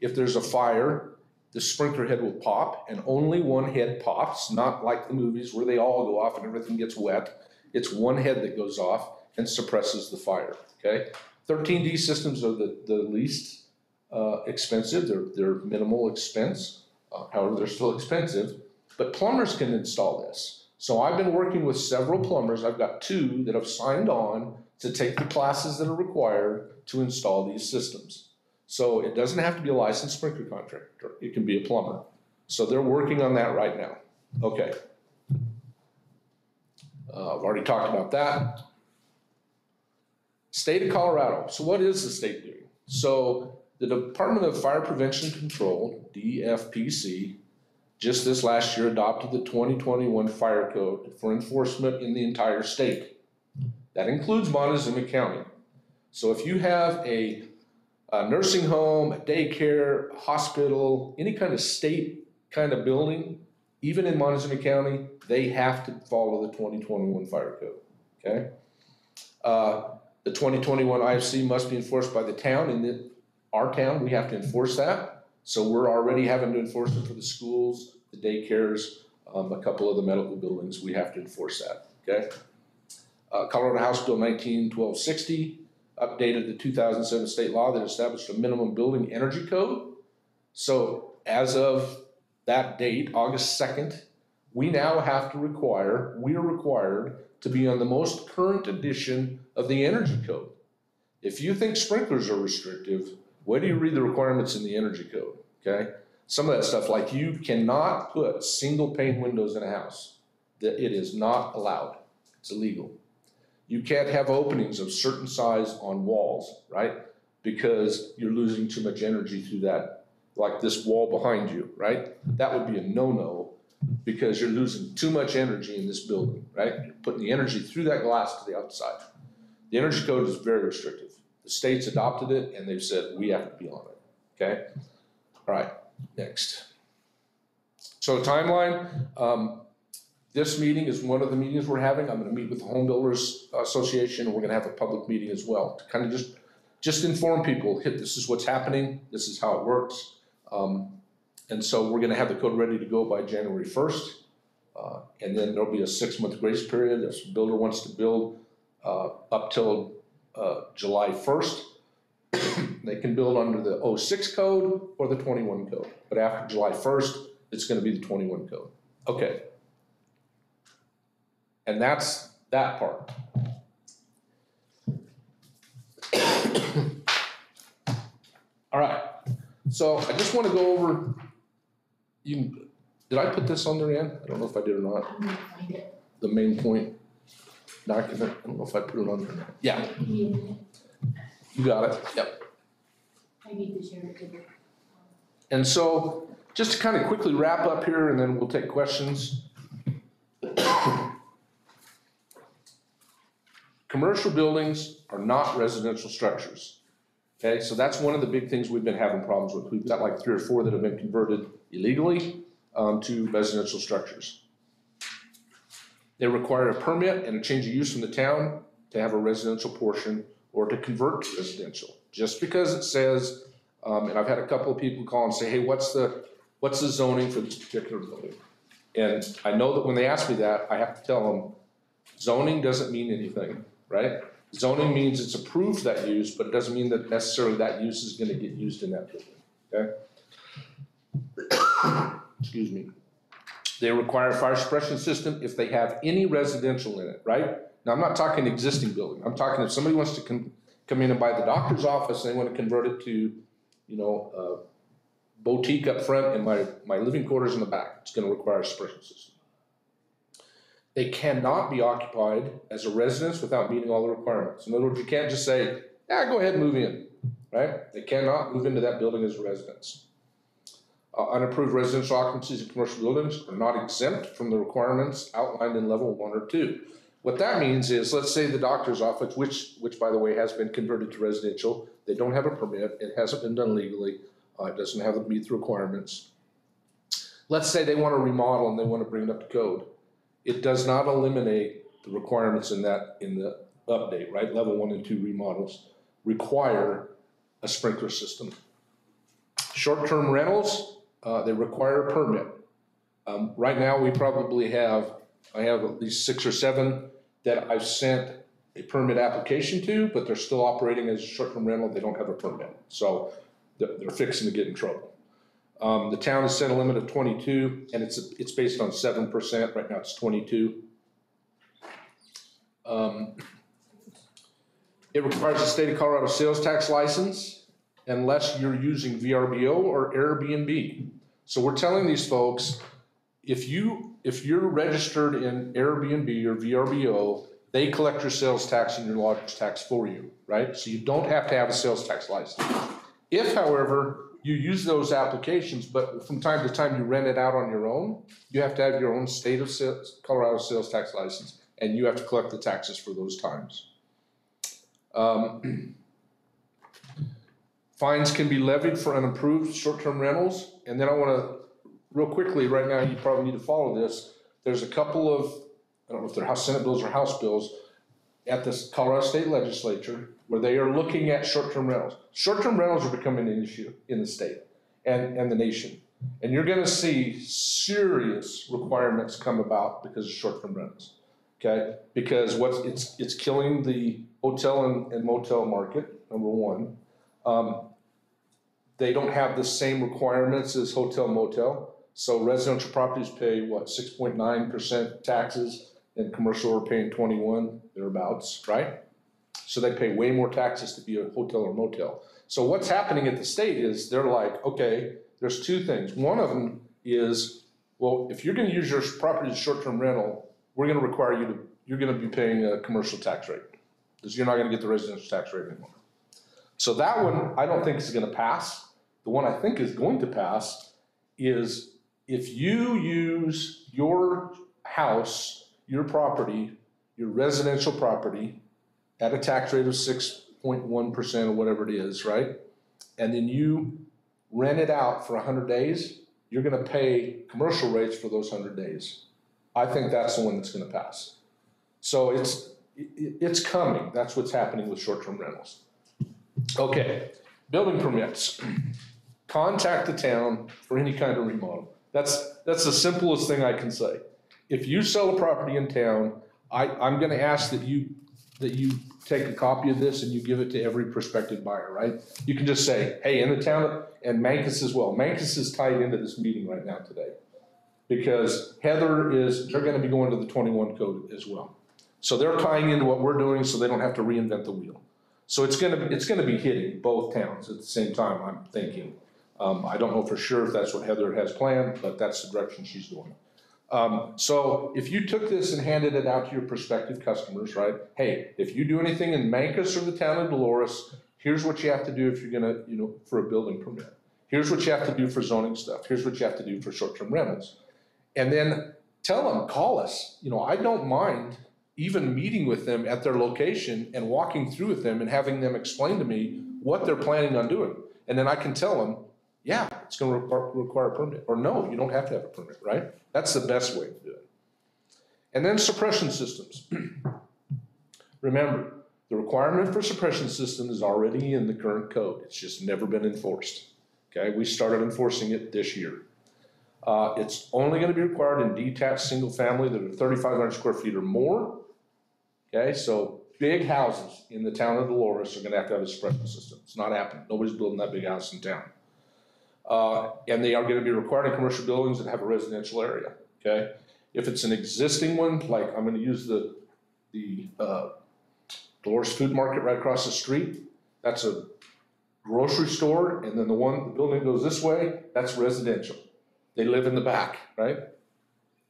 If there's a fire, the sprinkler head will pop, and only one head pops, not like the movies where they all go off and everything gets wet. It's one head that goes off and suppresses the fire, okay? Thirteen D systems are the, the least, uh, expensive, they're, they're minimal expense, uh, however, they're still expensive. But plumbers can install this. So I've been working with several plumbers, I've got two that have signed on to take the classes that are required to install these systems. So it doesn't have to be a licensed sprinkler contractor, it can be a plumber. So they're working on that right now. Okay. Uh, I've already talked about that. State of Colorado, so what is the state doing? So the Department of Fire Prevention Control, DFPC, just this last year adopted the twenty twenty-one fire code for enforcement in the entire state. That includes Montezuma County. So if you have a, a nursing home, a daycare, hospital, any kind of state kind of building, even in Montezuma County, they have to follow the twenty twenty-one fire code, okay? Uh, the twenty twenty-one IFC must be enforced by the town, in our town, we have to enforce that. So we're already having to enforce it for the schools, the daycares, um, a couple of the medical buildings, we have to enforce that, okay? Uh, Colorado House Bill nineteen twelve sixty updated the two thousand seven state law that established a minimum building energy code. So as of that date, August second, we now have to require, we are required to be on the most current edition of the energy code. If you think sprinklers are restrictive, wait till you read the requirements in the energy code, okay? Some of that stuff, like you cannot put single pane windows in a house. That it is not allowed. It's illegal. You can't have openings of certain size on walls, right? Because you're losing too much energy through that, like this wall behind you, right? That would be a no-no because you're losing too much energy in this building, right? You're putting the energy through that glass to the outside. The energy code is very restrictive. The states adopted it and they've said, we have to be on it, okay? All right, next. So timeline, um, this meeting is one of the meetings we're having. I'm gonna meet with the Home Builders Association, we're gonna have a public meeting as well, to kind of just, just inform people, hit, this is what's happening, this is how it works. Um, and so we're gonna have the code ready to go by January first. Uh, and then there'll be a six-month grace period, if a builder wants to build, uh, up till, uh, July first. They can build under the 06 code or the twenty-one code, but after July first, it's gonna be the twenty-one code. Okay. And that's that part. All right, so I just wanna go over, you, did I put this on there, Ann? I don't know if I did or not, I'm gonna find it. the main point document, I don't know if I put it on there. Yeah, Give me a minute. you got it, yep. I need to share it with you. And so, just to kind of quickly wrap up here, and then we'll take questions. Commercial buildings are not residential structures. Okay, so that's one of the big things we've been having problems with. We've got like three or four that have been converted illegally um, to residential structures. They require a permit and a change of use from the town to have a residential portion or to convert to residential. Just because it says, um, and I've had a couple of people call and say, hey, what's the, what's the zoning for this particular building? And I know that when they ask me that, I have to tell them, zoning doesn't mean anything, right? Zoning means it's approved that use, but it doesn't mean that necessarily that use is gonna get used in that building, okay? Excuse me. They require a fire suppression system if they have any residential in it, right? Now, I'm not talking existing building, I'm talking if somebody wants to come, come in and buy the doctor's office, and they wanna convert it to, you know, boutique up front and my, my living quarters in the back, it's gonna require a suppression system. They cannot be occupied as a residence without meeting all the requirements. In other words, you can't just say, yeah, go ahead and move in, right? They cannot move into that building as a residence. Uh, unapproved residential occupancies in commercial buildings are not exempt from the requirements outlined in level one or two. What that means is, let's say the doctor's office, which, which by the way has been converted to residential, they don't have a permit, it hasn't been done legally, uh, it doesn't have to meet the requirements. Let's say they wanna remodel and they wanna bring it up to code. It does not eliminate the requirements in that, in the update, right? Level one and two remodels require a sprinkler system. Short-term rentals, uh, they require a permit. Um, right now, we probably have, I have at least six or seven that I've sent a permit application to, but they're still operating as a short-term rental, they don't have a permit. So they're, they're fixing to get in trouble. Um, the town has set a limit of twenty-two, and it's, it's based on seven percent, right now it's twenty-two. Um, It requires a state of Colorado sales tax license unless you're using VRBO or Airbnb. So we're telling these folks, if you, if you're registered in Airbnb or VRBO, they collect your sales tax and your lodger's tax for you, right? So you don't have to have a sales tax license. If, however, you use those applications, but from time to time you rent it out on your own, you have to have your own state of sales, Colorado sales tax license, and you have to collect the taxes for those times. Um, Fines can be levied for unapproved short-term rentals, and then I wanna, real quickly, right now, you probably need to follow this. There's a couple of, I don't know if they're House Senate bills or House bills, at the Colorado State Legislature, where they are looking at short-term rentals. Short-term rentals are becoming an issue in the state and, and the nation. And you're gonna see serious requirements come about because of short-term rentals. Okay, because what's, it's, it's killing the hotel and and motel market, number one. Um, They don't have the same requirements as hotel motel. So residential properties pay, what, six point nine percent taxes? And commercial are paying twenty-one, thereabouts, right? So they pay way more taxes to be a hotel or motel. So what's happening at the state is they're like, okay, there's two things. One of them is, well, if you're gonna use your property as short-term rental, we're gonna require you to, you're gonna be paying a commercial tax rate. Because you're not gonna get the residential tax rate anymore. So that one, I don't think is gonna pass. The one I think is going to pass is if you use your house, your property, your residential property at a tax rate of six point one percent or whatever it is, right? And then you rent it out for hundred days, you're gonna pay commercial rates for those hundred days. I think that's the one that's gonna pass. So it's, it's coming, that's what's happening with short-term rentals. Okay, building permits. Contact the town for any kind of remodel. That's, that's the simplest thing I can say. If you sell a property in town, I, I'm gonna ask that you, that you take a copy of this and you give it to every prospective buyer, right? You can just say, hey, in the town, and Mancos as well, Mancos is tied into this meeting right now today. Because Heather is, they're gonna be going to the twenty-one code as well. So they're tying into what we're doing, so they don't have to reinvent the wheel. So it's gonna, it's gonna be hitting both towns at the same time, I'm thinking. Um, I don't know for sure if that's what Heather has planned, but that's the direction she's going. Um, so if you took this and handed it out to your prospective customers, right? Hey, if you do anything in Mancos or the town of Dolores, here's what you have to do if you're gonna, you know, for a building permit. Here's what you have to do for zoning stuff. Here's what you have to do for short-term rentals. And then tell them, call us. You know, I don't mind even meeting with them at their location and walking through with them and having them explain to me what they're planning on doing. And then I can tell them, yeah, it's gonna require, require a permit, or no, you don't have to have a permit, right? That's the best way to do it. And then suppression systems. Remember, The requirement for suppression system is already in the current code, it's just never been enforced. Okay, we started enforcing it this year. Uh, it's only gonna be required in detached, single family that are thirty-five hundred square feet or more. Okay, so big houses in the town of Dolores are gonna have to have a suppression system, it's not happening, nobody's building that big house in town. Uh, and they are gonna be required in commercial buildings that have a residential area, okay? If it's an existing one, like I'm gonna use the, the, uh, Dolores Food Market right across the street, that's a grocery store, and then the one, the building goes this way, that's residential. They live in the back, right?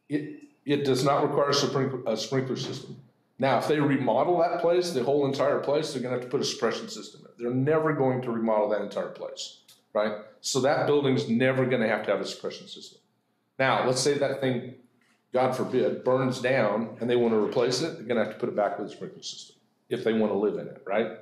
It, it does not require a sprinkler, a sprinkler system. Now, if they remodel that place, the whole entire place, they're gonna have to put a suppression system in. They're never going to remodel that entire place, right? So that building's never gonna have to have a suppression system. Now, let's say that thing, God forbid, burns down and they wanna replace it, they're gonna have to put it back with a sprinkler system, if they wanna live in it, right?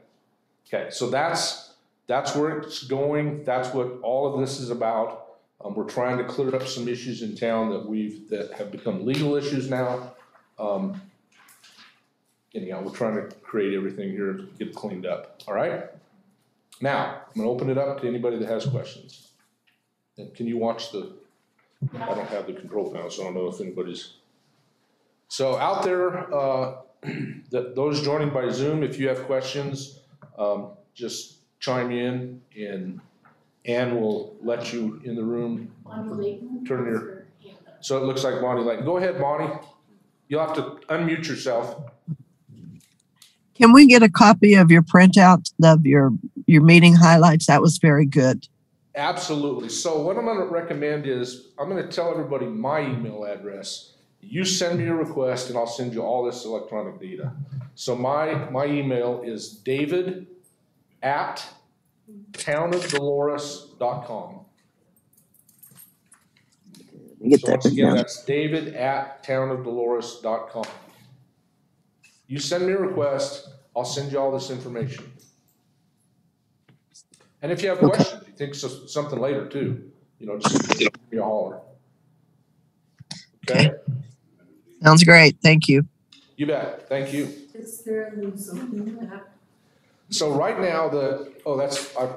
Okay, so that's, that's where it's going, that's what all of this is about. Um, we're trying to clear up some issues in town that we've, that have become legal issues now. Um, anyhow, we're trying to create everything here, to get cleaned up, all right? Now, I'm gonna open it up to anybody that has questions. And can you watch the, I don't have the control panel, so I don't know if anybody's. So out there, uh, that, those joining by Zoom, if you have questions, um, just chime in and Ann will let you in the room. Bonnie Layton. Turn your- has her hand up. So it looks like Bonnie, like, go ahead, Bonnie. You'll have to unmute yourself. Can we get a copy of your printout of your, your meeting highlights? That was very good. Absolutely. So what I'm gonna recommend is, I'm gonna tell everybody my email address. You send me a request and I'll send you all this electronic data. So my, my email is david at townofdolores.com. Let me Get So that once again, down. that's david at townofdolores.com. You send me a request, I'll send you all this information. And if you have Okay. questions, you think so- something later too, you know, just give me a holler. Okay, Sounds great. Thank you. you bet, thank you. Is there a new? So right now, the, oh, that's, I,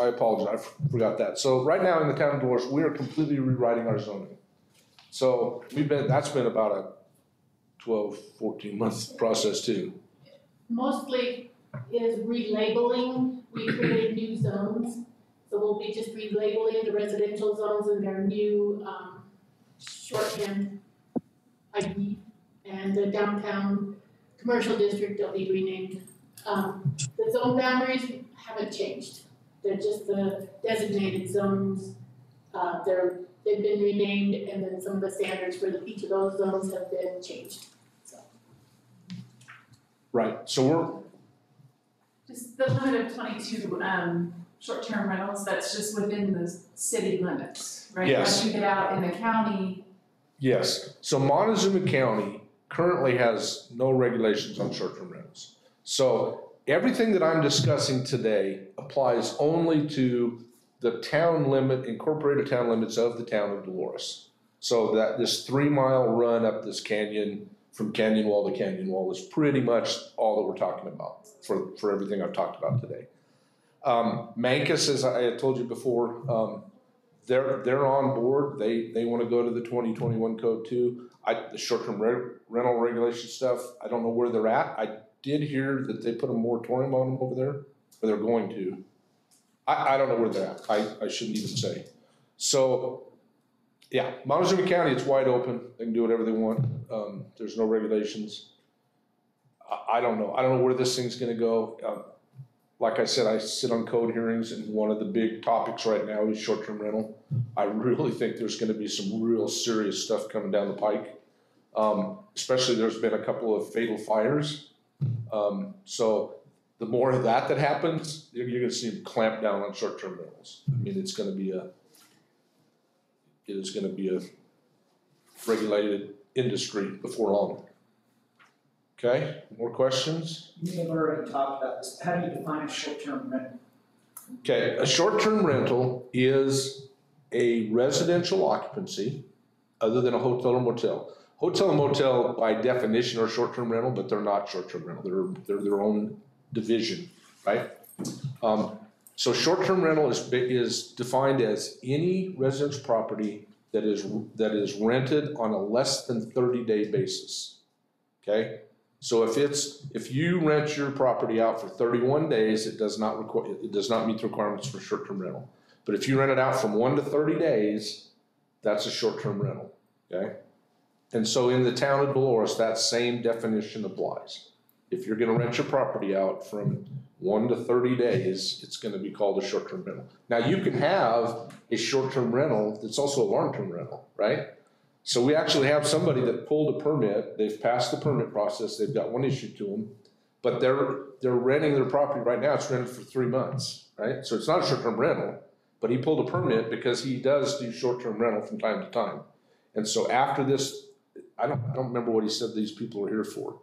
I apologize, I forgot that. So right now in the town of Dolores, we are completely rewriting our zoning. So we've been, that's been about a 12, 14 month process too. Mostly is relabeling, we created new zones. So we'll be just relabeling the residential zones in their new, um, shorthand ID. And the downtown commercial district will be renamed. Um, the zone boundaries haven't changed. They're just the designated zones. Uh, they're, they've been renamed and then some of the standards for the- each of those zones have been changed. Right, so we're, Just the limit of twenty-two, um, short-term rentals, that's just within the city limits, right? Yes. Once you get out in the county, Yes, so Montezuma County currently has no regulations on short-term rentals. So everything that I'm discussing today applies only to the town limit, incorporated town limits of the town of Dolores. So that this three-mile run up this canyon, from canyon wall to canyon wall is pretty much all that we're talking about for, for everything I've talked about today. Um, Mancos, as I told you before, um, they're, they're on board, they, they wanna go to the twenty twenty-one code too. I, the short-term re- rental regulation stuff, I don't know where they're at, I did hear that they put a moratorium on them over there, or they're going to. I, I don't know where they're at, I, I shouldn't even say. So, yeah, Montezuma County, it's wide open, they can do whatever they want, um, there's no regulations. I, I don't know, I don't know where this thing's gonna go, um, like I said, I sit on code hearings and one of the big topics right now is short-term rental. I really think there's gonna be some real serious stuff coming down the pike. Um, especially there's been a couple of fatal fires. Um, so the more of that that happens, you're, you're gonna see them clamp down on short-term rentals. I mean, it's gonna be a, is gonna be a regulated industry before long. Okay, more questions? You have already talked about this. How do you define a short-term rental? Okay, a short-term rental is a residential occupancy other than a hotel or motel. Hotel and motel by definition are short-term rental, but they're not short-term rental. They're, they're their own division, right? Um, so short-term rental is, is defined as any residence property that is, that is rented on a less than thirty-day basis. Okay? So if it's, if you rent your property out for thirty-one days, it does not require, it does not meet the requirements for short-term rental. But if you rent it out from one to thirty days, that's a short-term rental, okay? And so in the town of Dolores, that same definition applies. If you're gonna rent your property out from one to thirty days, it's gonna be called a short-term rental. Now, you can have a short-term rental that's also a long-term rental, right? So we actually have somebody that pulled a permit, they've passed the permit process, they've got one issued to them, but they're, they're renting their property right now, it's rented for three months, right? So it's not a short-term rental, but he pulled a permit because he does do short-term rental from time to time. And so after this, I don't, I don't remember what he said these people are here for.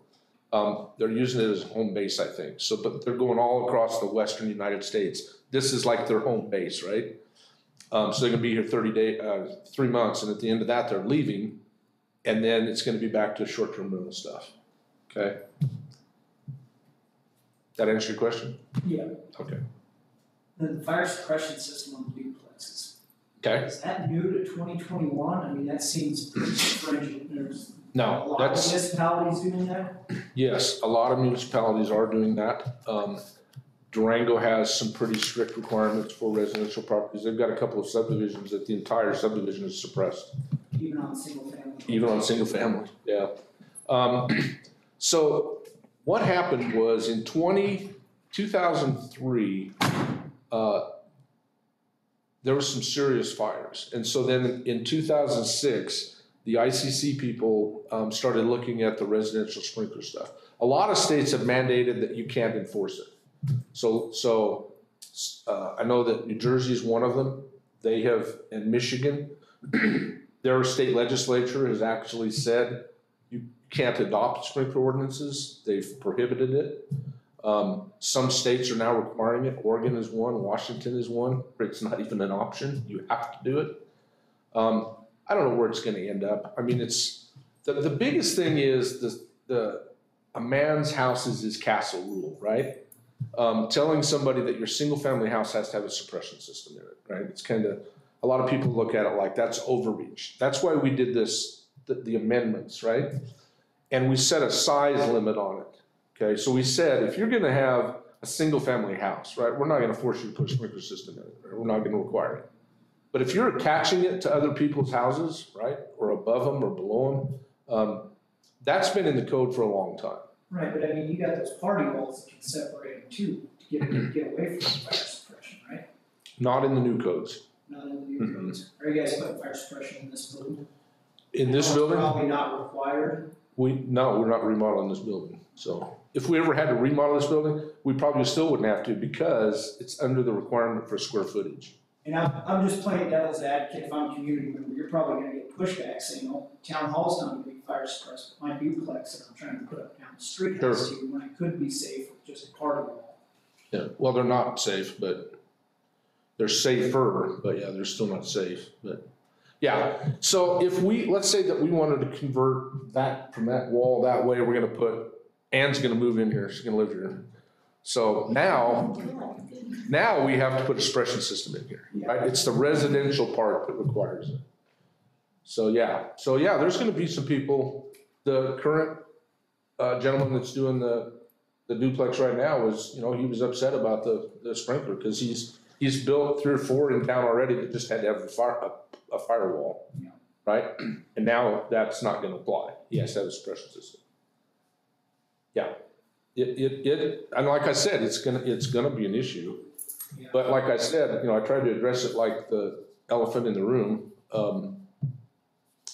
Um, they're using it as a home base, I think, so, but they're going all across the western United States. This is like their home base, right? Um, so they're gonna be here thirty day, uh, three months, and at the end of that, they're leaving. And then it's gonna be back to short-term rental stuff, okay? That answer your question? Yeah. Okay. The fire suppression system on the duplexes, Okay, is that new to twenty twenty-one? I mean, that seems pretty stringent. There's no, lot of that's, municipalities doing that. yes, a lot of municipalities are doing that. Um, Durango has some pretty strict requirements for residential properties. They've got a couple of subdivisions that the entire subdivision is suppressed. even on single family. even on single family, yeah. Um, so what happened was in 20 2003, uh, there were some serious fires. And so then in two thousand six, the ICC people, um, started looking at the residential sprinkler stuff. A lot of states have mandated that you can't enforce it. So, so, uh, I know that New Jersey is one of them. They have, in Michigan, their state legislature has actually said you can't adopt sprinkler ordinances, they've prohibited it. Um, some states are now requiring it, Oregon is one, Washington is one, it's not even an option, you have to do it. Um, I don't know where it's gonna end up, I mean, it's, the, the biggest thing is the, the, a man's house is his castle rule, right? Um, telling somebody that your single-family house has to have a suppression system in it, right? It's kinda, a lot of people look at it like that's overreach. That's why we did this, the, the amendments, right? And we set a size limit on it. Okay, so we said if you're gonna have a single family house, right, we're not gonna force you to put a sprinkler system in it, right? we're not gonna require it. But if you're attaching it to other people's houses, right, or above them or below them, um, that's been in the code for a long time. Right, but I mean, you got those party walls that can separate them too, to get, get away from fire suppression, right? Not in the new codes. Not in the new Mhm. codes. Are you guys putting fire suppression in this building? In this It's building, Probably not required. we, no, we're not remodeling this building. So if we ever had to remodel this building, we probably still wouldn't have to because it's under the requirement for square footage. And I'm, I'm just playing devil's advocate, if I'm a community member, you're probably gonna get pushback saying, oh, town hall's not gonna be fire suppressed, but my duplex that I'm trying to put up down the street has to, when I could be safe with just a party wall. Yeah, well, they're not safe, but they're safer, but yeah, they're still not safe, but. Yeah, so if we, let's say that we wanted to convert that from that wall that way, we're gonna put, Ann's gonna move in here, she's gonna live here. So now, now we have to put a suppression system in here, right? It's the residential part that requires it. So, yeah, so yeah, there's gonna be some people, the current uh, gentleman that's doing the, the duplex right now was, you know, he was upset about the, the sprinkler, cause he's, he's built three or four in town already that just had to have a fire, a, a firewall. Yeah. Right? And now that's not gonna apply, he has to have a suppression system. Yeah, it, it, it, and like I said, it's gonna, it's gonna be an issue. Yeah. But like I said, you know, I tried to address it like the elephant in the room, um,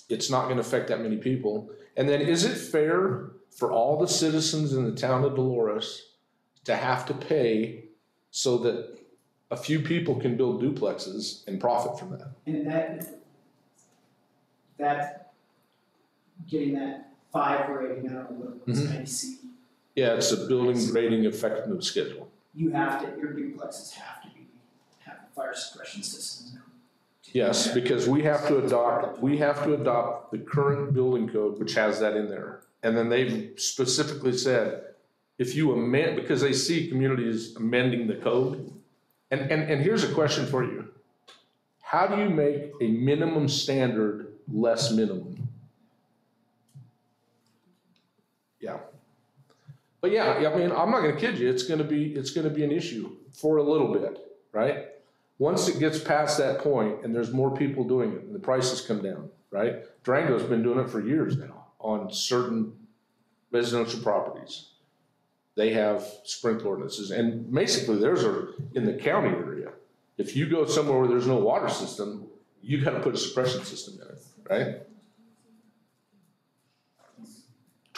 it's not gonna affect that many people. And then is it fair for all the citizens in the town of Dolores to have to pay so that a few people can build duplexes and profit from that? And that, that, getting that five rating, I don't know what it was, Mhm. IC, Yeah, it's a building grading effectiveness schedule. you have to, your duplexes have to be, have fire suppression systems them. Yes, because we have to adopt, we have to adopt the current building code, which has that in there. And then they've specifically said, if you amend, because they see communities amending the code. And, and, and here's a question for you. How do you make a minimum standard less minimum? Yeah. But yeah, I mean, I'm not gonna kid you, it's gonna be, it's gonna be an issue for a little bit, right? Once it gets past that point and there's more people doing it and the prices come down, right? Durango's been doing it for years now on certain residential properties. They have sprinkler ordinances and basically theirs are in the county area. If you go somewhere where there's no water system, you gotta put a suppression system in it, right?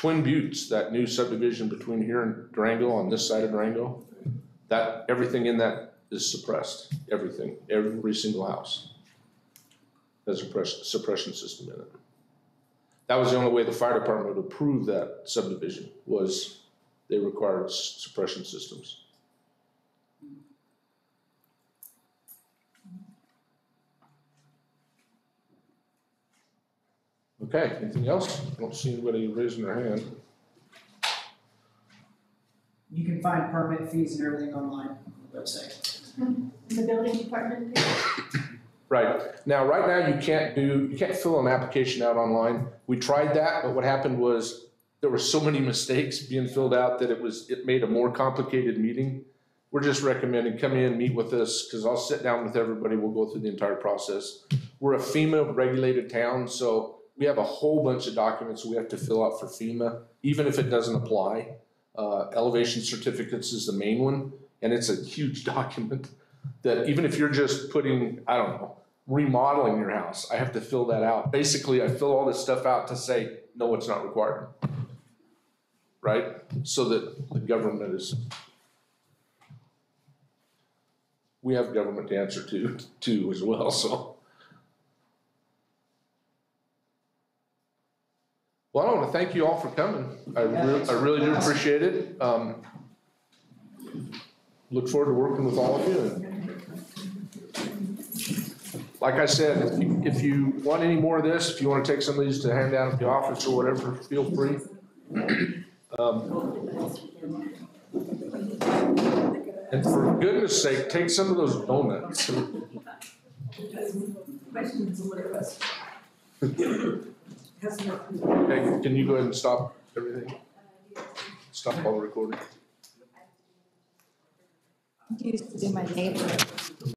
Twin Buttes, that new subdivision between here and Durango on this side of Durango, that, everything in that is suppressed, everything, every single house. Has a suppression, suppression system in it. That was the only way the fire department would approve that subdivision, was they required s- suppression systems. Okay, anything else? I don't see anybody raising their hand. You can find permit fees and everything online on the website. The building department, Right, now, right now, you can't do, you can't fill an application out online. We tried that, but what happened was there were so many mistakes being filled out that it was, it made a more complicated meeting. We're just recommending come in, meet with us, cause I'll sit down with everybody, we'll go through the entire process. We're a FEMA regulated town, so we have a whole bunch of documents we have to fill out for FEMA, even if it doesn't apply. Uh, elevation certificates is the main one, and it's a huge document that even if you're just putting, I don't know, remodeling your house, I have to fill that out. Basically, I fill all this stuff out to say, no, it's not required. Right? So that the government is. We have government to answer to, too, as well, so. Well, I want to thank you all for coming. I really, I really do appreciate it. Um, look forward to working with all of you and like I said, if you, if you want any more of this, if you wanna take some of these to hand out at the office or whatever, feel free. Um, And for goodness sake, take some of those donuts. Okay, can you go ahead and stop everything? Stop all the recording. Used to be my neighbor.